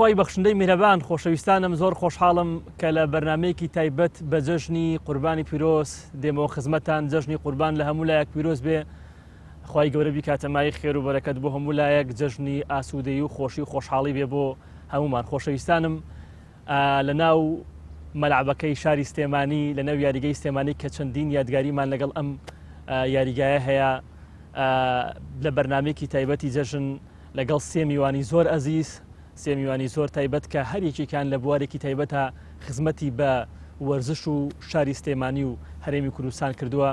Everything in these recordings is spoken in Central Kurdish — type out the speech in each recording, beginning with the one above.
خی بەخشندەی میرەبان خۆشەویستانم زۆر خۆشحاڵم کە لە بەرنمەیەکی تایبەت بە جەژنی قوربانی پیرۆس دێمەوە خزمەتان جەژنی قوربان لە هەموو لایەک پیرۆز بێ خی گەورە بیکاتەمای خێر و بەرەکەت بۆ هەموو لایەک جەژنی ئاسوودەی و خۆشی و خۆشحاڵی بێ بۆ هەمومان خۆشەویستانم لە ناو مەلعبەکەی شاری سێمانی لە ناو یاریگەی سێمانی کە چەندین یادگاریمان لەگەڵ ئەم یاریگایە هەیە لە بەرنمێکی تایبەتی جەژن لەگەڵ سێ میوانی زۆر ئەزیز سێمیوانی زۆر تایبەت کە هەرێکیان لە بوارێکی تایبەتە خزمەتی بە وەرزش و شاری سلێمانی و هەرێمی کوردستان کردووە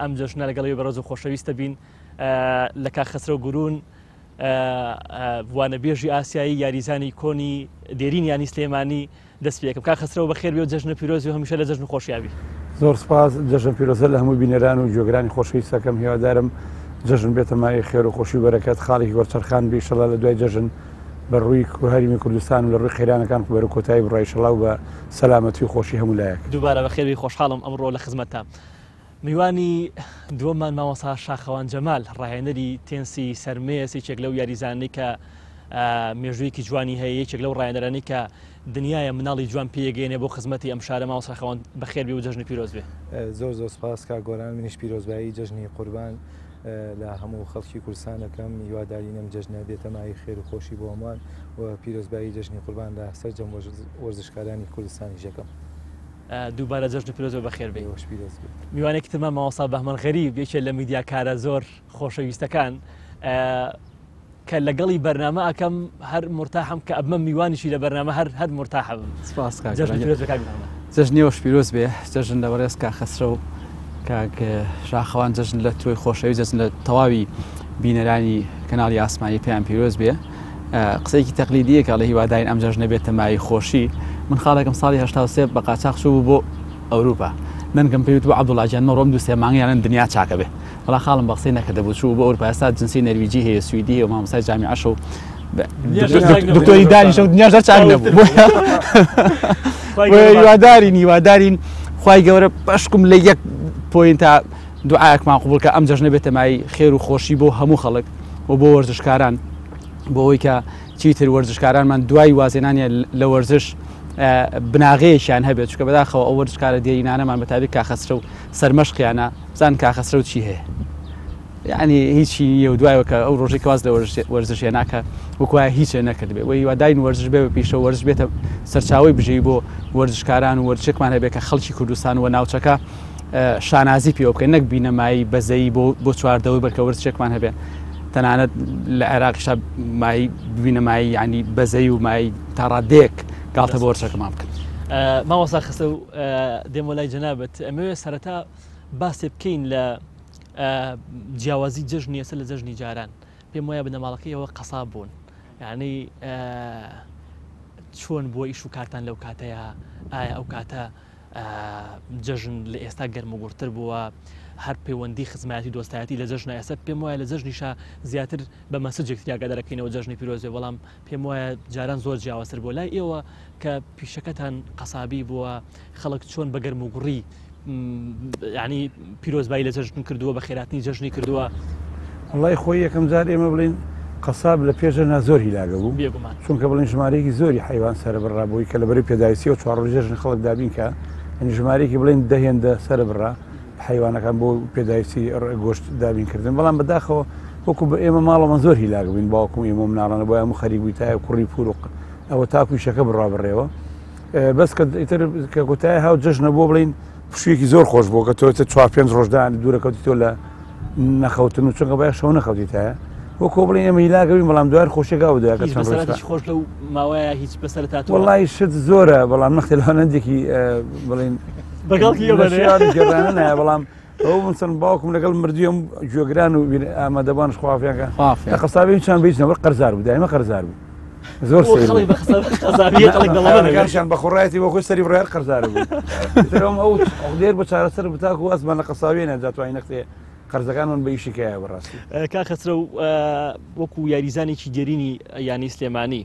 ئەم جۆشنە لەگەڵی بەڕۆز و خۆشەویستە بین لە کا خسرە گورون وانەبێژی ئاسیایی یاریزانی کۆنی دێرین ینی سلێمانی دەستپێکم کا خسرەوە بە خێربی و جژنە پیرۆزی و هەمیشە لە جژن خۆشیاوی زۆر سپاس جژن پیرۆزە لە هەموو بینێران و جۆگرانی خۆشەویستەکەم هێوادارم جژن بێتە مای خێر و خۆشی بەرەکەت خاڵی وەرچەرخان بیشەڵە لە دوای جژن بەڕووی هەریمی کوردستان و لە ڕووی خێرانەکان بەرە کۆتایی ڕایشەڵاو بە سەلامەتی خۆشی هەموو لایەک دووبارە بە خێوی خۆشحاڵم ئەمڕۆ لە خزمەتە میوانی دووەمان مامۆسا شاخەوان جەمال ڕاهێنەری تنسی سەرمەیەسی چێک لەو یاریزانانی کە مێژوویکی جوانی هەیە چێک لەو ڕایەنەرانی کە دنیاە مناڵی جوان پێگەێنێ بۆ خزمەتی ئەم شارە ماوەساخەوان بەخێربی و جژنی پیرۆزبێ زۆر زۆر سپاس کا گۆران منیش پیرۆزبایی جژنی قوربان لە هەموو خەڵکی کورسانەکەم میوادارینم جژنە بێتەمای خێر و خۆشی بۆ ئەمان و پیرۆزبایی جژنی قوربان لە سەر جەم وەرزشکارانی کوردستانی ژەکەم. دووبارە جەژن پیرۆزۆ بە خێر بێ میوانێکی تمە ماوەسا بەمەەن غەریب یەکێ لە میدیاکارە زۆر خۆشەویستەکان کە لەگەڵی بەرنامە ئەکەم هەر مرتاحم کە ئەمە میوانیشی لە بەرنامە هەر هەر مرتاحم سپاس جەژنی وەشپیرۆز بێ جەژن لەوەڕێز کا خەسرە و ڕاخەوان جەژن لە توی خۆشەوی جەزن لە تەواوی بینەرانی کەناڵی ئاسمانی پێیان پیرۆز بێ قسەیەکی تەقلیدیەکە لە هیواداین ئەم جەژنە بێت تەمای خۆشی من خاڵێکم ساڵی هشتا سێ بە قاچاق شوو بۆ ئەوروپا ننگم پێوت بۆ عبدوڵاجانمە ڕۆم دو سێمانگییانن دنیا چاکە بێ وڵا خاڵم بەخسی نەکەدەبوو چوو بە ئەوروپاستا جنسی نەرویجی هەیە سوئدی و مامۆسای جامی عشە و دکتۆری دانیشە و دنیاشە چاک نەبوو یوادارین هیوادارین خی گەورە پشکم لە یەک پۆین تا دوعاەکمان قوبولکە ئەم جەژنە بێتەمای خێر و خۆشی بۆ هەموو خەڵک و بۆ وەرزشکاران بۆ ئەوی کە چیتر وەرزشکارانمان دوای وازێنانیە لە وەرزش بناغەیەشیان هەبێت چکە بەداخەوە ئەو وەرزشکارە دیێنانەمان بەتابی کاخەسرە و سەرمەشقیانە بزان کاخەسرە و چی هەیە. یعنی هیچی نیە و دوایەوە کە ئەو ڕۆژی کواز لە وەرزشێ ناکە وکوایە هیچ نەکرد بێ وی واداین وەرزش بێ پیشە وەرز بێتە سەرچاوی بژی بۆ وەرزشکاران و وەرچێکمان هەبێت کە خەڵکی کوردستان و ناوچەکە شانازی پێوە بکەین نەک بینەمایی بەزایی بۆ چواردەوەی بەرکەورد چێکمان هەبێ تەنانەت لە عێراقیشا مای بینەمایی ینی بەزەی و مای تاڕادێک گالتە بۆ وەرچەکەمان بکەن ماوەسا خستە و دێمۆلای جەنابەت ئەمەوێ سەرەتا باسی بکەین لە جیاوازی جژنی ێسە لە جژنی جاران پێم وایە بنەماڵەکەیەوە قەسا بوون یعنی چۆن بۆ ئیش و کارتان لەو کاتەیە ئایا ئەو کاتە جەژن لە ئێستا گەرمەگورتر بووە هەر پەیوەندی خزمەتی دۆستایەتی لە جەژنە ئێستا پێم وایە لە جەژنیشا زیاتر بە مەسجێکتیاگە دەرەکەینەوە جەژنی پیرۆزیێ بەڵام پێم وایە جاران زۆر جیاوەسەر بۆ لای ئێوە کە پیشەکەتان قەسابی بووە خەڵک چۆن بە گەرمموگوڕی ینی پیرۆزبایی لە جەژن کردووە بە خێراتنی جەژنی کردووە ئەڵی خۆی یەکەم جار ئێمە بڵین قەساب لە پێشەنا زۆر هیلاگە بوو چونکە بڵین ژمارەیەکی زۆری حیوان سەر بڕابووی کە لەبەری پێداویستی و چوار ژێژن خەڵک دابینکە ژمارێکی بڵین دەهێندە سرە بڕ حیوانەکان بۆ پێداویستی گۆشت دابینکردن بەڵام بەداخەوە وەکو بە ئێمە ماڵەمە زۆر هیلاک بووین باوکم ئێمە مناڵانە بۆ ئەمە خەریبووی تایە کوڕی پورق ئەوە تاکویشەکە بڕا بڕێەوە بەس کە ئیتر کە کۆتای هاو جژنە بۆ بڵین پشویەکی زۆر خۆش بۆ کە تۆ چوار پێنج ڕۆژدان دوورەکەوتی تۆ لە نەخەوتن و چونکە باید شەو نەخەوتیتە وە کۆبڵین ئەمە هیلاگەوی بەڵام دوار خۆشێکاوە دوای خۆش لەو ماوەیە هیچ بەسەرات وڵی شت زۆرە بەڵام نختلهانەندێکی بڵین بەگەڵ بەڵام ئەوسن باوکم لەگەڵ مردیم گوێگران و ئامادەبانش خوافیانەکە قسابی چان بیچنەوە قەرزار بوو دایمە قەرزار بوو زۆر شان بەخڕایەتی بۆ خۆی سەری بڕێر قەرزار بوو ئەو دێر بە چارەسەر بتاکو ئەسمان لە قەساوێنە دەتوانین نەختەیە قەرزەکانمان بەیشیکایە بەڕاستی کاخەسرە و وەکو یاریزانێکی گەرینی یانی سلێمانی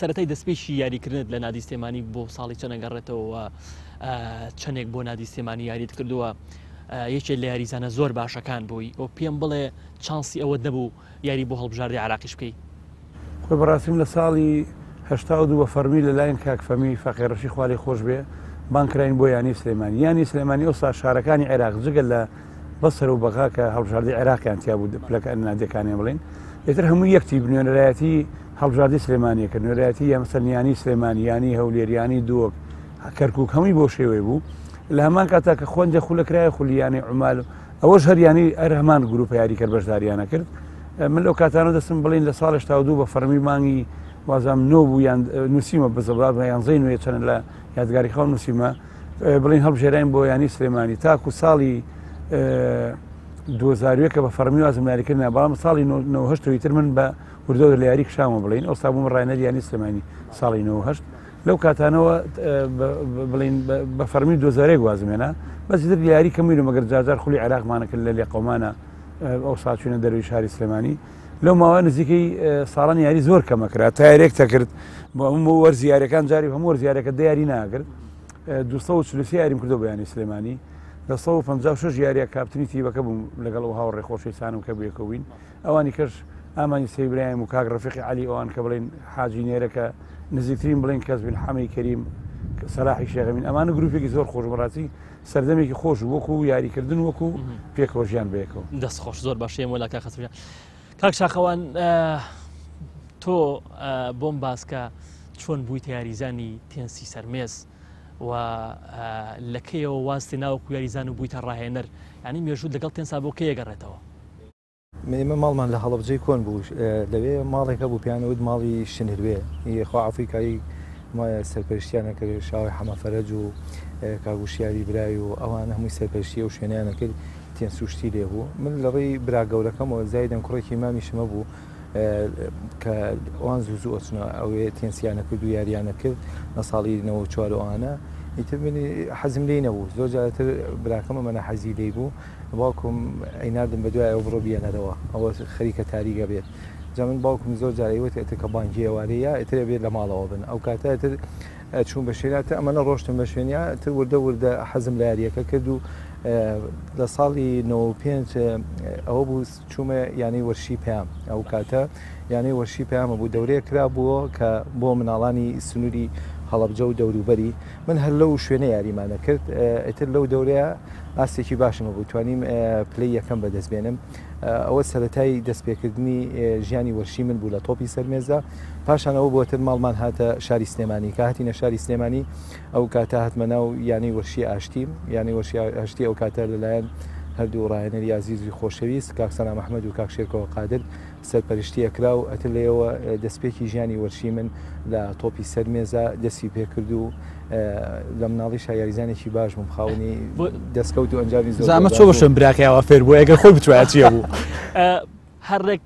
سەتای دەستپێکی یاریکردنت لە نادی سلێمانی بۆ ساڵی چەنەگەڕێتەوە چەندێک بۆ نادی سلێمانی یاریت کردووە. یەکێک لە یاریزانە زۆر باشەکان بووی ئەو پێم بڵێ چانسی ئەوە دەبوو یاری بۆ هەڵبژاردی عراقیش بکەی خۆی بەڕاستیم لە ساڵی هشتا دوو بە فەرمی لەلایەن کاکفەمی فەقێڕشی خواری خۆش بێ بانکراین بۆ ینی سلێمانی ینی سلێمانی ئەو سا شارەکانی عێراق جگەل لە بەسەر و بەقا کە هەڵژاردی عێراکیان تیا بوو پلەکە نادەکانی بڵین یتر هەموو یەکتی بنوێنەرایەتی هەڵژاردی سلێمانیە کە نوێرایەتی ئەمسەنیانی سلێمانیانی هەولێریانی دووەک کەرکک هەمووی بۆ شێوێ بوو لە هەمان کاتا کە خوندێ خولەکرای خولیانی عمال ئەوەش هەریانی ئەرهەمان گروپ یاری کرد بەشداریانە کرد من لەو کاتانە دەستم بڵین لە ساڵ دوو بە فەرمی مانگی وازام نۆ بوو یان نووسیمە بزەبات بە یانزەی نوێ چەند لە یادگاری خاو نووسیمە بڵین هەڵبژێراین بۆ ینی سلێمانی تاکو ساڵی دۆزارویەکە بە فەرمی وازم یاریکردنا بەڵام ساڵی 1970 تر من بە وردۆ لە یاری شامە بڵین ئەو سابووم ڕایەر یانی سلمانی ساڵی 1970 لەو کاتانەوە بڵین بە فەرمی دۆزارێک وازمێنە بەزیتر دیاری کەمیر مەگەر جاجار خولی عراقمانەکە لە لێ قۆمانە ئەو ساچوونە دەروی شاری سلمانی لەو ماوە نزیکەی ساڵان یاری زۆر کەمەکرا تایرێک تەکرد بۆ وەرزیارەکان جاری هەموو زیارەکە دیاری ناگرت دو40 یاریم کردو بەیانی سلمانی لە 1956 یاریە کاپتنی تیبەکە بووم لەگەڵ و هاوڕێ خۆشیسانم کە بوویەکەوین ئەوانی کەش ئامانی سیبرایم و کاک ڕفیقی علی ئەوان کە بڵێن حاجینێرەکە نزیکترین بڵین کەس بن حەمی کەریم سەراحی شێغمین ئەمانە گرروپێکی زۆر خۆشمەڕاتی سەردەمێکی خۆش وەکو و یاریکردن وەکو پێکۆژیان بێکەوە دەست خۆش زۆر باشەیە وەلاکە خەسویان کاک شاخەوان تۆ بۆم باسکە چۆن بووی تیاریزانی تنسی سەرمێز و لەکەیەوە واستی ناوە کویاریزان و بوویتە ڕاهێنەر ینی مێژوو لەگەڵ تێنسا بۆ کێ گەڕێتەوە مێمە ماڵمان لە هەڵبجەی کۆن بوو لەوێ ماڵێکە بوو پیانەوت ماڵی شنروێ خوا ئەفریکایی سەرپەرشتیانە کرد شاوی حەمەفەرەج و کاگوشیاری برای و ئەوان هەمووی سەرپەرشیە و شوێنیانە کرد تێن سوشتی لێ بوو من لەڕێی براگەورەکەمەوە زایدەم کوڕێکی مامی شمە بوو کە ئەوان زوو زوو ئەچنە ئەوێ تێنسیانە کرد و یاریانە کرد لە ساڵیەوە چوارەوانە ئیتربنی حەزم لێ نەبوو زۆر جاتر براکەمە منە حەزی لێ بوو باوکم ئەیناردم بە دوای ئەو بڕۆ بیەنەرەوە ئەوە خەریکە تاریگە بێت جا من باوکم زۆر جارەیوەت ئەتە کە بانگیێوارەیە ئەترێ بێت لە ماڵەوە بن ئەو کاتەتر چوون بە شێناتە ئەمەە ڕۆشتم بە شوێنیا تر وردە وردە حەزم لە یاریەکە کرد و لە ساڵی 95 ئەوە بوو چوومە یانی وەرشی پێم ئەو کاتە یانەی وەرشی پامە بوو دەورەیە کرا بووە کە بۆ مناڵانی سنووری هەڵبجە و دەوروبەری من هەر لەو شوێنە یاریمانە کرد ئەتر لەو دەورەیە ئاستێکی باشمە بوو توانیم پلی یەکەم بەدەستبێنم ئەوە سەتای دەستپێکردنی ژیانی وەرشی من بوو لە تۆپی سەرمێزدا پاشان ئەوە بۆتر ماڵمان هاتە شاری سلێمانی کە هاتیینە شاری سلێمانی ئەو کاتە هاتمە ناو یانی وەرشی ئاشتیم یانی وەرشی ئاشتی ئەو کاتە لەلایەن هەردوو ڕایەنەری یازیزوی خۆشەویست کاکسەنا مححمەد و کاکشێکەوە قادر سەرپەرشتی ئەکرا و ئەتر لەوە دەستپێکی ژیانی وەرشی من لە تۆپی سەرمێزە دەستی پێکرد و لە مناڵی شایریزانێکی باش بم خاونی دەستکەوت و ئەنجامی زۆمە چۆ بەشم براکەەوە فێر بوو ئەگەر خۆی بتواتیە بوو هەرێک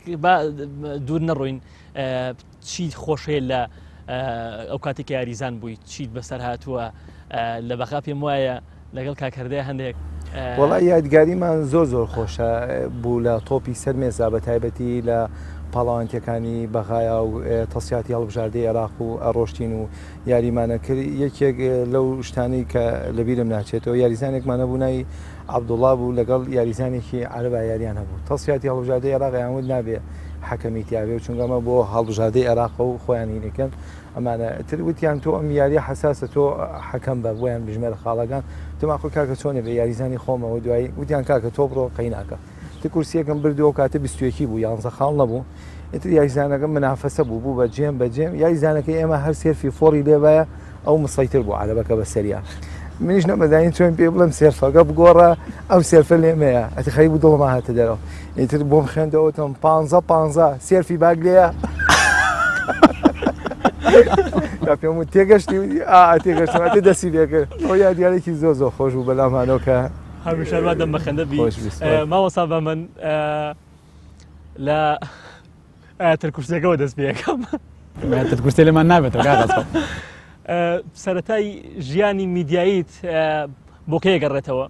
دوور نەڕۆین چی خۆشێ لە ئەو کاتێک یاریزان بووی چیت بەسەر هاتووە لە بەخا پێم وایە لەگەڵ کاکردەیە هەندێک وڵی یادگاریمان زۆر زۆر خۆشە بوو لە تۆپی سەر مێزا بە تایبەتی لە پاڵاوانتیەکانی بەغایا و تەسیاتی هەڵبژاردی عێراق و ئەڕۆشتین و یاریمانە کرد یەکێک لەو شتانی کە لەبیرم ناچێتەوە یاریزانێکمانە بوونای عبدوڵا بوو لەگەڵ یاریزانێکی عربە یاریان هەبوو تەسیاتی هەڵبژاردی عێراق یانود نابێ حەکەمیتیاوێ و چونگەمە بۆ هەڵبژادی عێراق و خۆیانینەکەن ئەمانە تر وتیان تۆ ئەم یاری حساسە تۆ حەکەم بە بۆیان بژمێر خاڵەکان تما خۆ کاکە چونه به یاریزانی خۆمەوە دوایی وتیان کاکە تۆ بڕۆ قیناکە ت کورسیەکەم بردووە کاتە بستوێکی بوو یانزە خاڵ نەبوو ئتر یاریزانەکەم منافەسە بوو بوو بە جێم بە جێم یاریزانەکەی ئێمە هەر سێرفی فۆری لێبایە ئەو مسەیتر بوو عەبەکە بە سەریا منیش نەمەدانی چۆن پێ بڵم سێرفەکە بگۆڕە ئەو سێرفە لێمەیە ئەتی خەی بوو دڵما هاتە دەرەوە ئیتر بۆم خوێندەوەتم 15 15 سێرفی باگ لێە. پێم و تێگەشتی تێگەشتێ دەسی لێکرد ئەو یا دیارێکی زۆ زۆ خۆش و بەلامانەوەکە هەمیشەوا دەم بەخەندە ماوەسا بە من لە ئاتر کورسەکەەوە دەست پێەکەم کورسی لەمان نابێت سەتای ژیانی میدیاییت بۆ کێ گەڕێتەوە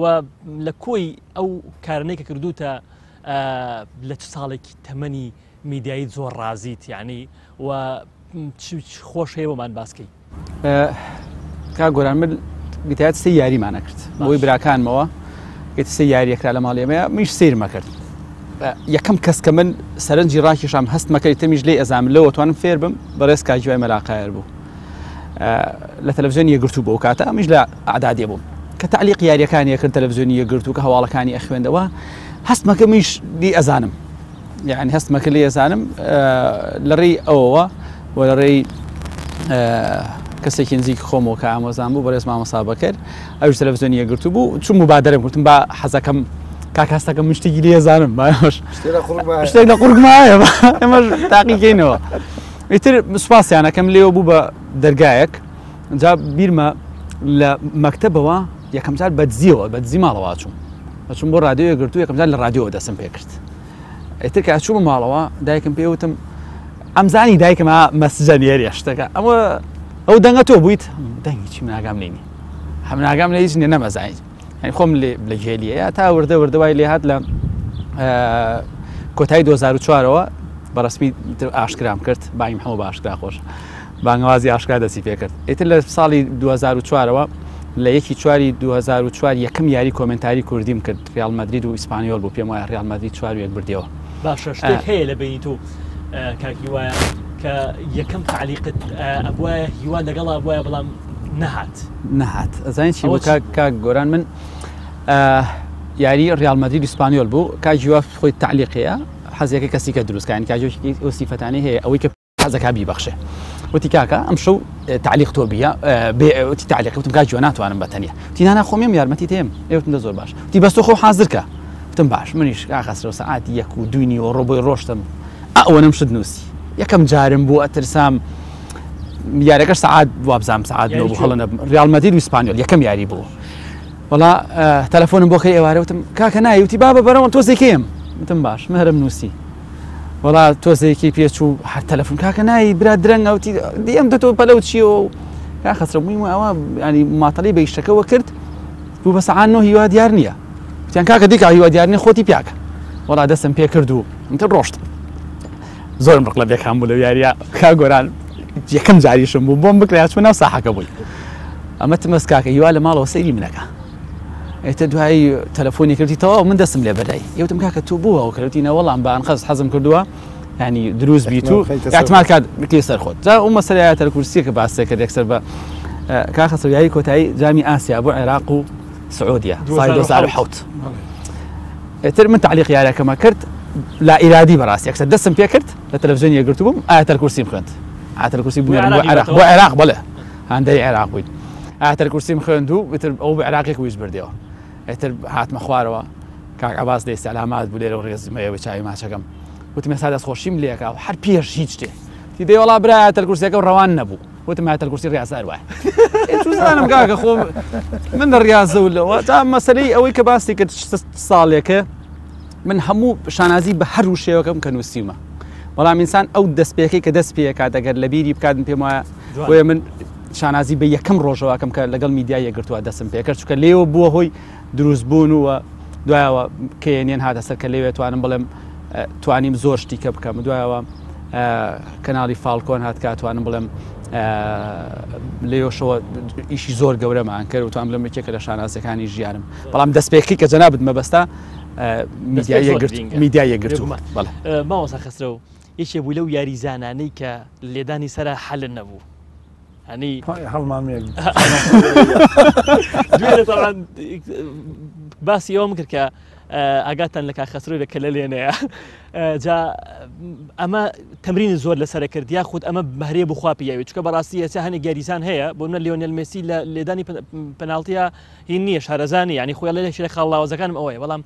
و لە کۆی ئەو کارنەی کە کردوتە لە چ ساڵێکی تەمەنی میدیایی زۆر ڕازیت یعنی و خۆش هەیە بۆمان باسکەی کا گۆرانمل بیتات سێ یاریمانە کرد بۆی براکانمەوە گێت سێ یاریەکرا لە ماڵێمەیە میش سیر مەکرد یەکەم کەس کە من سەرنجی ڕاکیشام هەست مەکەی تەمیش لێ ئەزام لەوە توانم فێر بم بەڕێز کاجیوای مەلاقایر بوو لە تەلەڤزیۆن یەگرتو بۆ کاتە ئەمیش لە عادادێ بووم کە تعلیق یاریەکانی یەکرد تەلەڤزیۆنی یەگرتو کە هەواڵەکانی ئەخوێندەوە هەست مەکە میش دی ئەزانم یعنی هەست مەکە لێ ئەزانم لەڕێی ئەوەوە وە لە ڕێی کەسێکی نزیک خۆمەوە کە ئامۆزان بوو بەڕێز مامەسا بەکرد ئەوش تەلەڤزیۆنیە گرتو بوو چون مبادرم گوتم با حەزەکەم کاکاستەکە مشتێکی لێزانم باش شتێک لە قورگمایە ئەمەش تاقیکەینەوە ئیتر سوپاسیانەکەم لێوە بوو بە دەرگایەک جا بیرمە لە مەکتتەبەوە یەکەم جار بەدزیەوە بەدزی ماڵەوە چوم بەچون بۆ رادیۆ گرتو یەکەم جار لە رادیۆ دەسم پێکرد ئیتر کە چوومە ماڵەوە دایکم پێوتم ئەمزانی دایکمە مەسجەنێری شتەکە ئەمە ئەو دەنگە تۆ بوویت دەنگی چی مناگام نینی هەم ناگام لە هیچ نێ نەمەزانیت ئەین خۆم لە ژێلیە تا وردە وردەوای لێ هات لە کۆتایی 2004ەوە بەڕسمی ئاشکرام کرد بایم هەموو باشکرا خۆش بانگوازی ئاشکرا دەسی پێ کرد ئیتر لە ساڵی 2004ەوە لە یەکی چواری 2004 یەکەم یاری کۆمنتاری کوردیم کرد ریال مدرید و ئیسپانیۆل بۆ پێم وایە ریال مدرید چوار وێت بردیەوە باشە شتێک هەیە لە بینی تو کاک آه، هیوایە کە یەکەم تعلیقت ئەبواە آه، هیوا لەگەڵا بواە بڵام نەهات نەهات ئەزانین چی کاک گۆران من یاری آه، يعني ڕالمەدی ئیسپانیۆل بوو کاجیوا خۆی تعلیقەیە حەزیەکە کەسی کە دروستکان کاژێکی ئۆسیفەتانی هەیە ئەوەی کە حەزەکە بیبەخشێ وتی کاکە ئەم شەو تعلیق تۆ بیە بێتی تعلیق وتم کا جوان ناتوانم بەتەنە تینانا خۆمیم یارمەتی تێم ئێوتم إيه، زۆر باش تی بەستۆ خۆ حازرکە تم باش منیش ئاخسرەوە سعاتی یەک و دوینی و ڕۆبۆی ڕۆشتم ئەوەنم نوسي يا كم جارم بوو ئەترسام یارەکە سعات وابزام يا كم ریالمەدی بو والله آه تلفون بو وڵا تەلەفۆنم وتم خی ئێوارەوتم کاکە بابا برا بە بەرەوە كيم متم باش مەرم نووسی وڵا كي پێچوو هەر تەلەفۆن کاکە نایی برا درەنگوتی دیم دە تۆ پەلەو چیەوە کا خەسرەبووی ئەوە ینی ماتەڵی بە یشتەکەەوە کرد بوو بە سەعان و هیوا دیار نییە وتیان کاکە دیکە هیوا دیارنی خۆتی پیاکە وڵا دەستم پێ کردو و تە روشت بیا زۆرم ڕقلە بێکام بوو لە یاریە کا گۆران یەکەم جاریشم بوو بۆم بکریا چون اما تو بووی ئەمە تمەسکاکە هیوا لە من که منەکە دوای دوایی کردی تو من دستم دەسم لە یه وقت مکه تو بوه و کردی نه ولی بووەوە کردینە وەڵام بان خەز حەزم کردووە ینی دروست بیت کرد احتمالکات سر خود خۆت جا ئەو ات تەرکورسی که باعث کرد با اه، که خاص ویایی کوتای جامی آسیا بو عراق و سعودیا سای 2007 تر من تعلیق یاریەکەمە کرد لا إرادي براسي أكثر دسم فيها كرت للتلفزيون يقرت بهم آية الكرسي مخنت آية الكرسي بو عراق بو عراق بله عندي عراق وين آية الكرسي مخنت هو بتر أو بعراقي كويس برديو اتر هات مخواروا كاك عباس دي استعلامات بولير ورغز ما يوي شاي ما شكم وتم ساده خوشيم ليك او حر بير هيجته تي دي والله برا آية الكرسي كم روان نبو وتم آية الكرسي رئاسة أرواح شو زمان مقاك أخو من الرئاسة ولا مسألة أوي كباستي كت صاليك من هەموو شانازی بە هەرو شێوەکەم کە نووسیمە بەڵام ئینسان ئەو دەستپێکی کە دەست پێکات ئەگەر لە بیری بکاتن پێم وایە بۆیە من شانازی بە یەکەم ڕۆژەوەکەم کە لەگەڵ میدیای یەگرتووە دەسم پێکرد چکە لێوە بووە هۆی دروستبوون وە دوایەوە کێنێن هاتە سەر کە لێوێتوانم بڵێم توانیم زۆر شتی کە بکەم دوایەوە کەناڵی فالکۆن هات کاتوانم بڵێم لێۆشەوە ئیشی زۆر گەورەمان کرد و توان بڵم بچێکە لە شانازەکانی ژیانم بەڵام دەستپێکی کە جەنا بمەبەستا میدیایە گرت ماوەسا خسرەوە یەکێ بووی لەو یاریزانانەی کە لێدانی سرە حل نەبوو هەنی باسی ئەوم کرد ئاگاتان لە کاخسرۆی لە کە لە لێنەیە جا ئەمە تەمرین زۆر لەسەر کرد یا خودود ئەمە بەهرێ بخواپی یاوی چکە بەڕاستی ئێستا هەنێ گەریزان هەیە بۆ منە لیۆنل مسی لە لێدانی پنالتیە هین نییە شارەزانی ینی خۆی لە لەشێ خاڵاوەزەکانم ئەوەیە بەڵام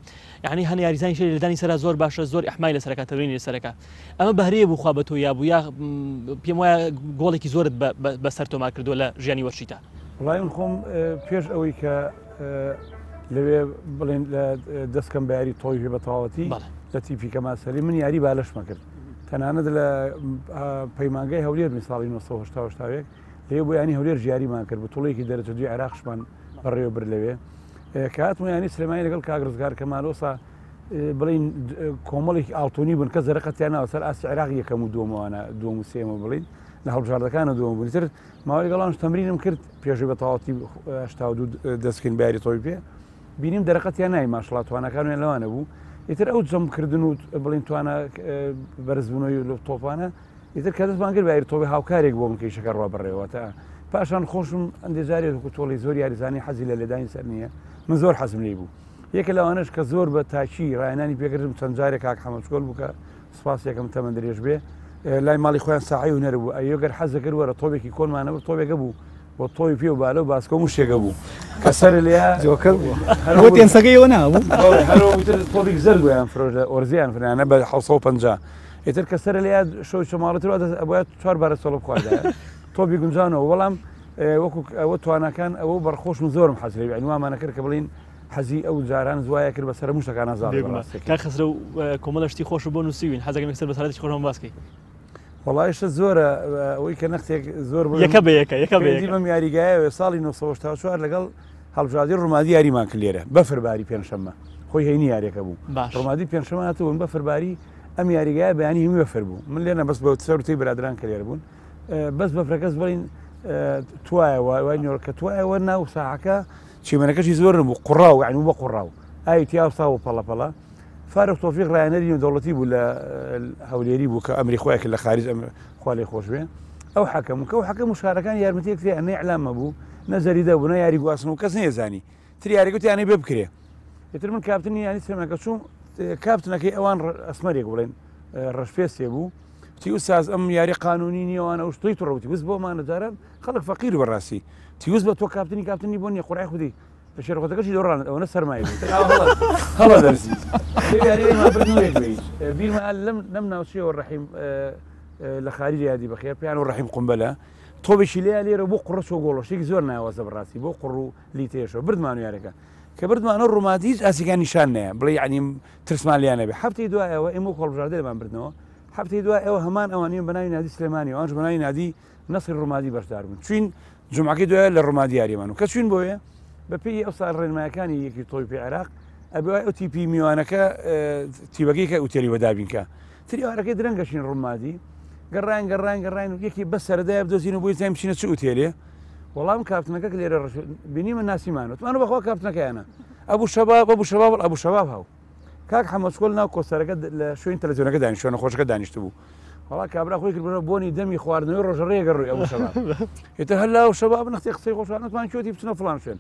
یعنی هەن یاریزان شێ لەدانی سەر زۆر باشە زۆر ئەحمای لە سەرەکە تەوینی سەرەکە ئەمە بەهرەیە بخوا بە تۆ یابوو یا پێم وایە گۆڵێکی زۆرت بەسەر تۆما کردو لە ژیانی وەشیتا. وڵایەن خۆم پێش ئەوەی کە لەوێ بڵێن دەستکەم بەیاری تۆیژێ بە تاوەتی لە تیپی کەماسەری من یاری بالشمەکرد تەنانەت لە پەیمانگای هەولێر می ساڵی 1970 لێ بۆ ینی هەولێر ژیاریمان کرد بە توڵێکی دەرەچە دوی عراقشمان بەڕێوە بر لەوێ کاتمە ینی سلمانی لەگەڵ کاگرزگار کەمالۆسا بڵین کۆمەڵێکی ئاڵتونی بن کە زەرقەتیانەوە سەر ئاسی عراق یەکەم و دومەوانە دوم و سێمە بڵین لە هەڵبژاردەکانە دووەم بنیتر ماوەی گەڵانش تەمرینم کرد پێشوی بە تاواتی دەستکەین باری تۆی پێ بینیم دەرەقەتیان نای ماشڵاتوانەکان وێن لەوانە بوو ئیتر ئەو جەمکردن و بڵین توانە بەرزبوونەوەی لە تۆپانە ئیتر کە دەستمانگر بایر تۆبی هاوکارێک بۆم کەیشەکە ڕابڕێەوەتە پاشان خۆشم ئەندێجارێ کو تۆڵی زۆر یاریزانی حەزی لە لەدانی سەر نییە من زۆر حەزم لی بوو یەکە لەوانش کە زۆر بە تاچی ڕایانی پێکردم چەند جارێک کاک حەمەچکۆل بووکە سپاس یەکەم تەمە درێژ بێ لای ماڵی خۆیان ساحی و نەربوو ئەیۆگەر حەزەکەر وەرە تۆبێکی کۆنمانەوە تۆبێکە بوو بۆ تۆی پێ و بارە و باسکۆم و شێگە بوو کەسەر لێ جۆکەر بوو هەرەوە تێنسەکەی ئەوە نابوو تۆبی زەر بوویان فرۆژە ئۆرزیان فرانە بە 1950 ئیتر کەسەر لێ شو شماڵەتی بۆە چوار بارە سۆڵ بخواردە تۆبی گونجانەوە وەڵام وەکو ئەوە توانەکان ئەوە بەرخۆش و زۆرم حەزری ئەنوامانەکرد کە بڵین حەزی ئەو جاران زوایە کرد بەسەر مشتەکان نازار خسرە و کۆمەڵشتی خۆش بۆ نووسین حەزەکە مەکسەر بەسەرەتی خۆشم باسکەی وڵایشە زۆرە ئەوی کە نختێک زۆر یەکە بەیەکە یەکە بەم یاریگایەوە ساڵی 1970 لەگەڵ هەڵژادی ڕوومادی یاریمان کرد لێرە بەفرباری پێنجشەممە خۆی هەینی یاریەکە بوو ڕوومادی پێنجشەمەهاتەوەن بەفرباری ئەم یاریگایە بەیانی هیمی بەفر بوو من لێنە بەس بە سەرتی برادران کە لێر بوون بەس بەفرەکەس بڵین توایە وای نیۆرکە توایەوە ناو ساعەکە چیمەنەکەشی زۆرم بوو قوڕاو عنی بە قوڕاو ئاوی تیاو ساوە پەڵەپەڵە فارق تۆفیق ڕایەنەری و دەوڵەتی بوو لە هەولێری بوو کە ئەمری خۆیەکە لە خارج خوالی خۆش بێن ئەو حەکەمکە و حەکە مشارەکان یارمەتێک فێ ئەنێ علامە بوو نەزەری دەبوون یاری گواستن و کەس نێزانی تریارێکوتیانەی بێ بکرێ یتر من کاپتنی ینی سێمەکە چوم کاپتنەکەی ئەوان ئەسمەرێک بڵێن ڕشپێسێ بوو تی وساز ئەم یاری قانونی نیەوانە شتی ڕوتی بست بۆ مانەدارن خەڵک فەقیر بەڕاستی تیوز بە تۆ کاپتنی کاپتنی بۆ نیە خوڕای خودی شركتكش دوران وانا سر ما يبي خلاص خلاص درسي يعني ما بدنا يبي بين ما لم نمنا وشي والرحيم آه، آه، لخارج هذه بخير يعني والرحيم قنبله تو بشي لي ربو قرص وقولو شيك زورنا واسه براسي بو قرو لي تيشو برد ما لك كبرد ما نور ما ديز اسي كان نشانه بلا يعني ترسمان لي انا بحبتي دواء وامو كل جاردل ما بردنا حبتي دواء همان اواني بناي نادي سليماني وانج بناي نادي نصر الرمادي بردار من شين جمعه كي دواء للرمادي يا ريمانو كشين بويه بپی اصلا یکی توی پی عراق ابی بە پێی ئەو سال ڕێنمایەکانی یەکی تۆی پێ عراق ئەبی ئۆتیپ میوانەکە تیبەکەیکە ئوتێری بەدابینکە تریوارەکەی درەنگەشین ڕوومادی گەڕان گەڕان گەڕان و یەکی بە سەردای بدۆزین و بۆی تایم چینە چ ئوتێلێ وەڵام کاپتنەکە لێرە بینی من ناسیمانەتمان بەخوا کاپتنەکەیانە ئەبوو شەباب بە بوو شەباب ابو شباب هاو کاک کل ناو کسر که کۆسەرەکە لە شوێن تەلەزیۆنەکە دانی شوێنە خۆشەکە دانیشت بوو وڵا کابرا خۆی کردبرە بۆنی دەمی خواردنەوەی ڕۆژە ڕێگەڕووی ابو شباب یه هەلا و شەباب نختی قسەی خۆشانەتمان کوێتی بچنە فلان شن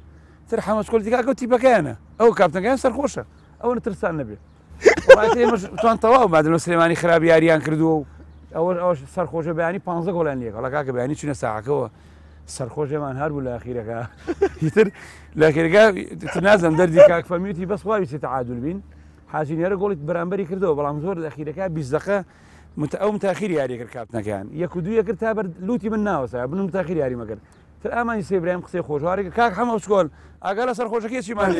سەر حەمەشکۆل دیکاکە تیپەکەیانە ئەو کاپتنگیان سەرخۆشە ئەوە ترسان نەبێت توان تەواو مادن سلێمانی خراپی یاریان کردووە و ئەو ئەوش سەرخۆشە بەیانی پ گۆلان لەکە لەکاکە بەیانی چونە ساعکەوە سەرخۆشێمان هەر بوو لە خیرەکە هیتر لە خێرگا نازم دەردی کاکفەرمیوتی بەس واوی سێت عادول بین حاجینێرە گۆڵیت بەرامبەری کردەوە بەڵام زۆر لە خیرەکە بیزەکە متە ئەوم تاخیر یاری کرد کاپنەکەیان یەک و دویە کرد تا بەر لوتی من ناوەسا بنم تاخیر یاری مەکرد تر ئەمانی سێبرایم قسەی خۆشوارێک کاک هەمە سکۆن ئەگە لە سەر خۆشەکە چی مان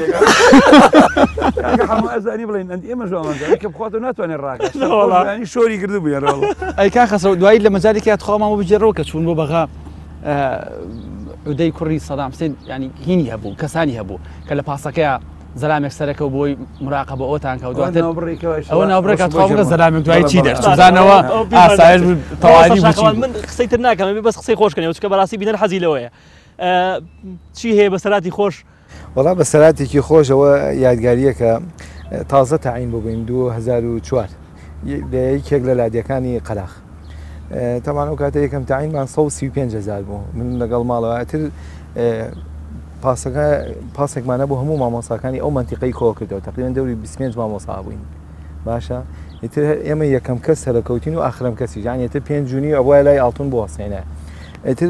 هەموو ئەزانی بڵین ئەند ئێمە ژۆمانکە بخواتە ناتوانێت ڕاکەنی شۆری کرد بووە ئەی کا خەسە دوایی لە مەجارێکی خۆمەوە بجێڕەوە کە چوون بۆ بەغا عودەی کوڕی سەدام سێن ینی هینی هەبوو کەسانی هەبوو کە لە پاسەکەی زەرامێک سەرەکە بۆی مراقە بە ئۆتان کە دواتر ئەو ناوبڕێکە تاڵگە زەرامێک دوای چی دەشتزانەوە ئاسایش تەوالی من قسەی تر ناکەم بەس قسەی خۆشکەنەوە چکە بەڕاستی بینەر حەزیلەوەیە چی هەیە بە سەراتی خۆش وەڵا بە سەراتێکی خۆشەوە یادگاریەکە تازە تاعین ببووین 2004 یەکێک لە لادیەکانی قەلاخ تەوان ئەو کاتە یەکەم تاعینمان 135 هزار بوو من لەگەڵ ماڵەوەتر پاسێکمانە بۆ هەموو مامۆساکانی ئەو منتیقی کۆ کردەوە تقریبان دەوری 25 مامۆسا بووین باشە ئیتر ئێمە یەکەم کەس هەرکەوتین و آخرم کەسی جانێتە پێنج جوونی ئەوە لای ئاڵتون بۆ هەسێنە ئیتر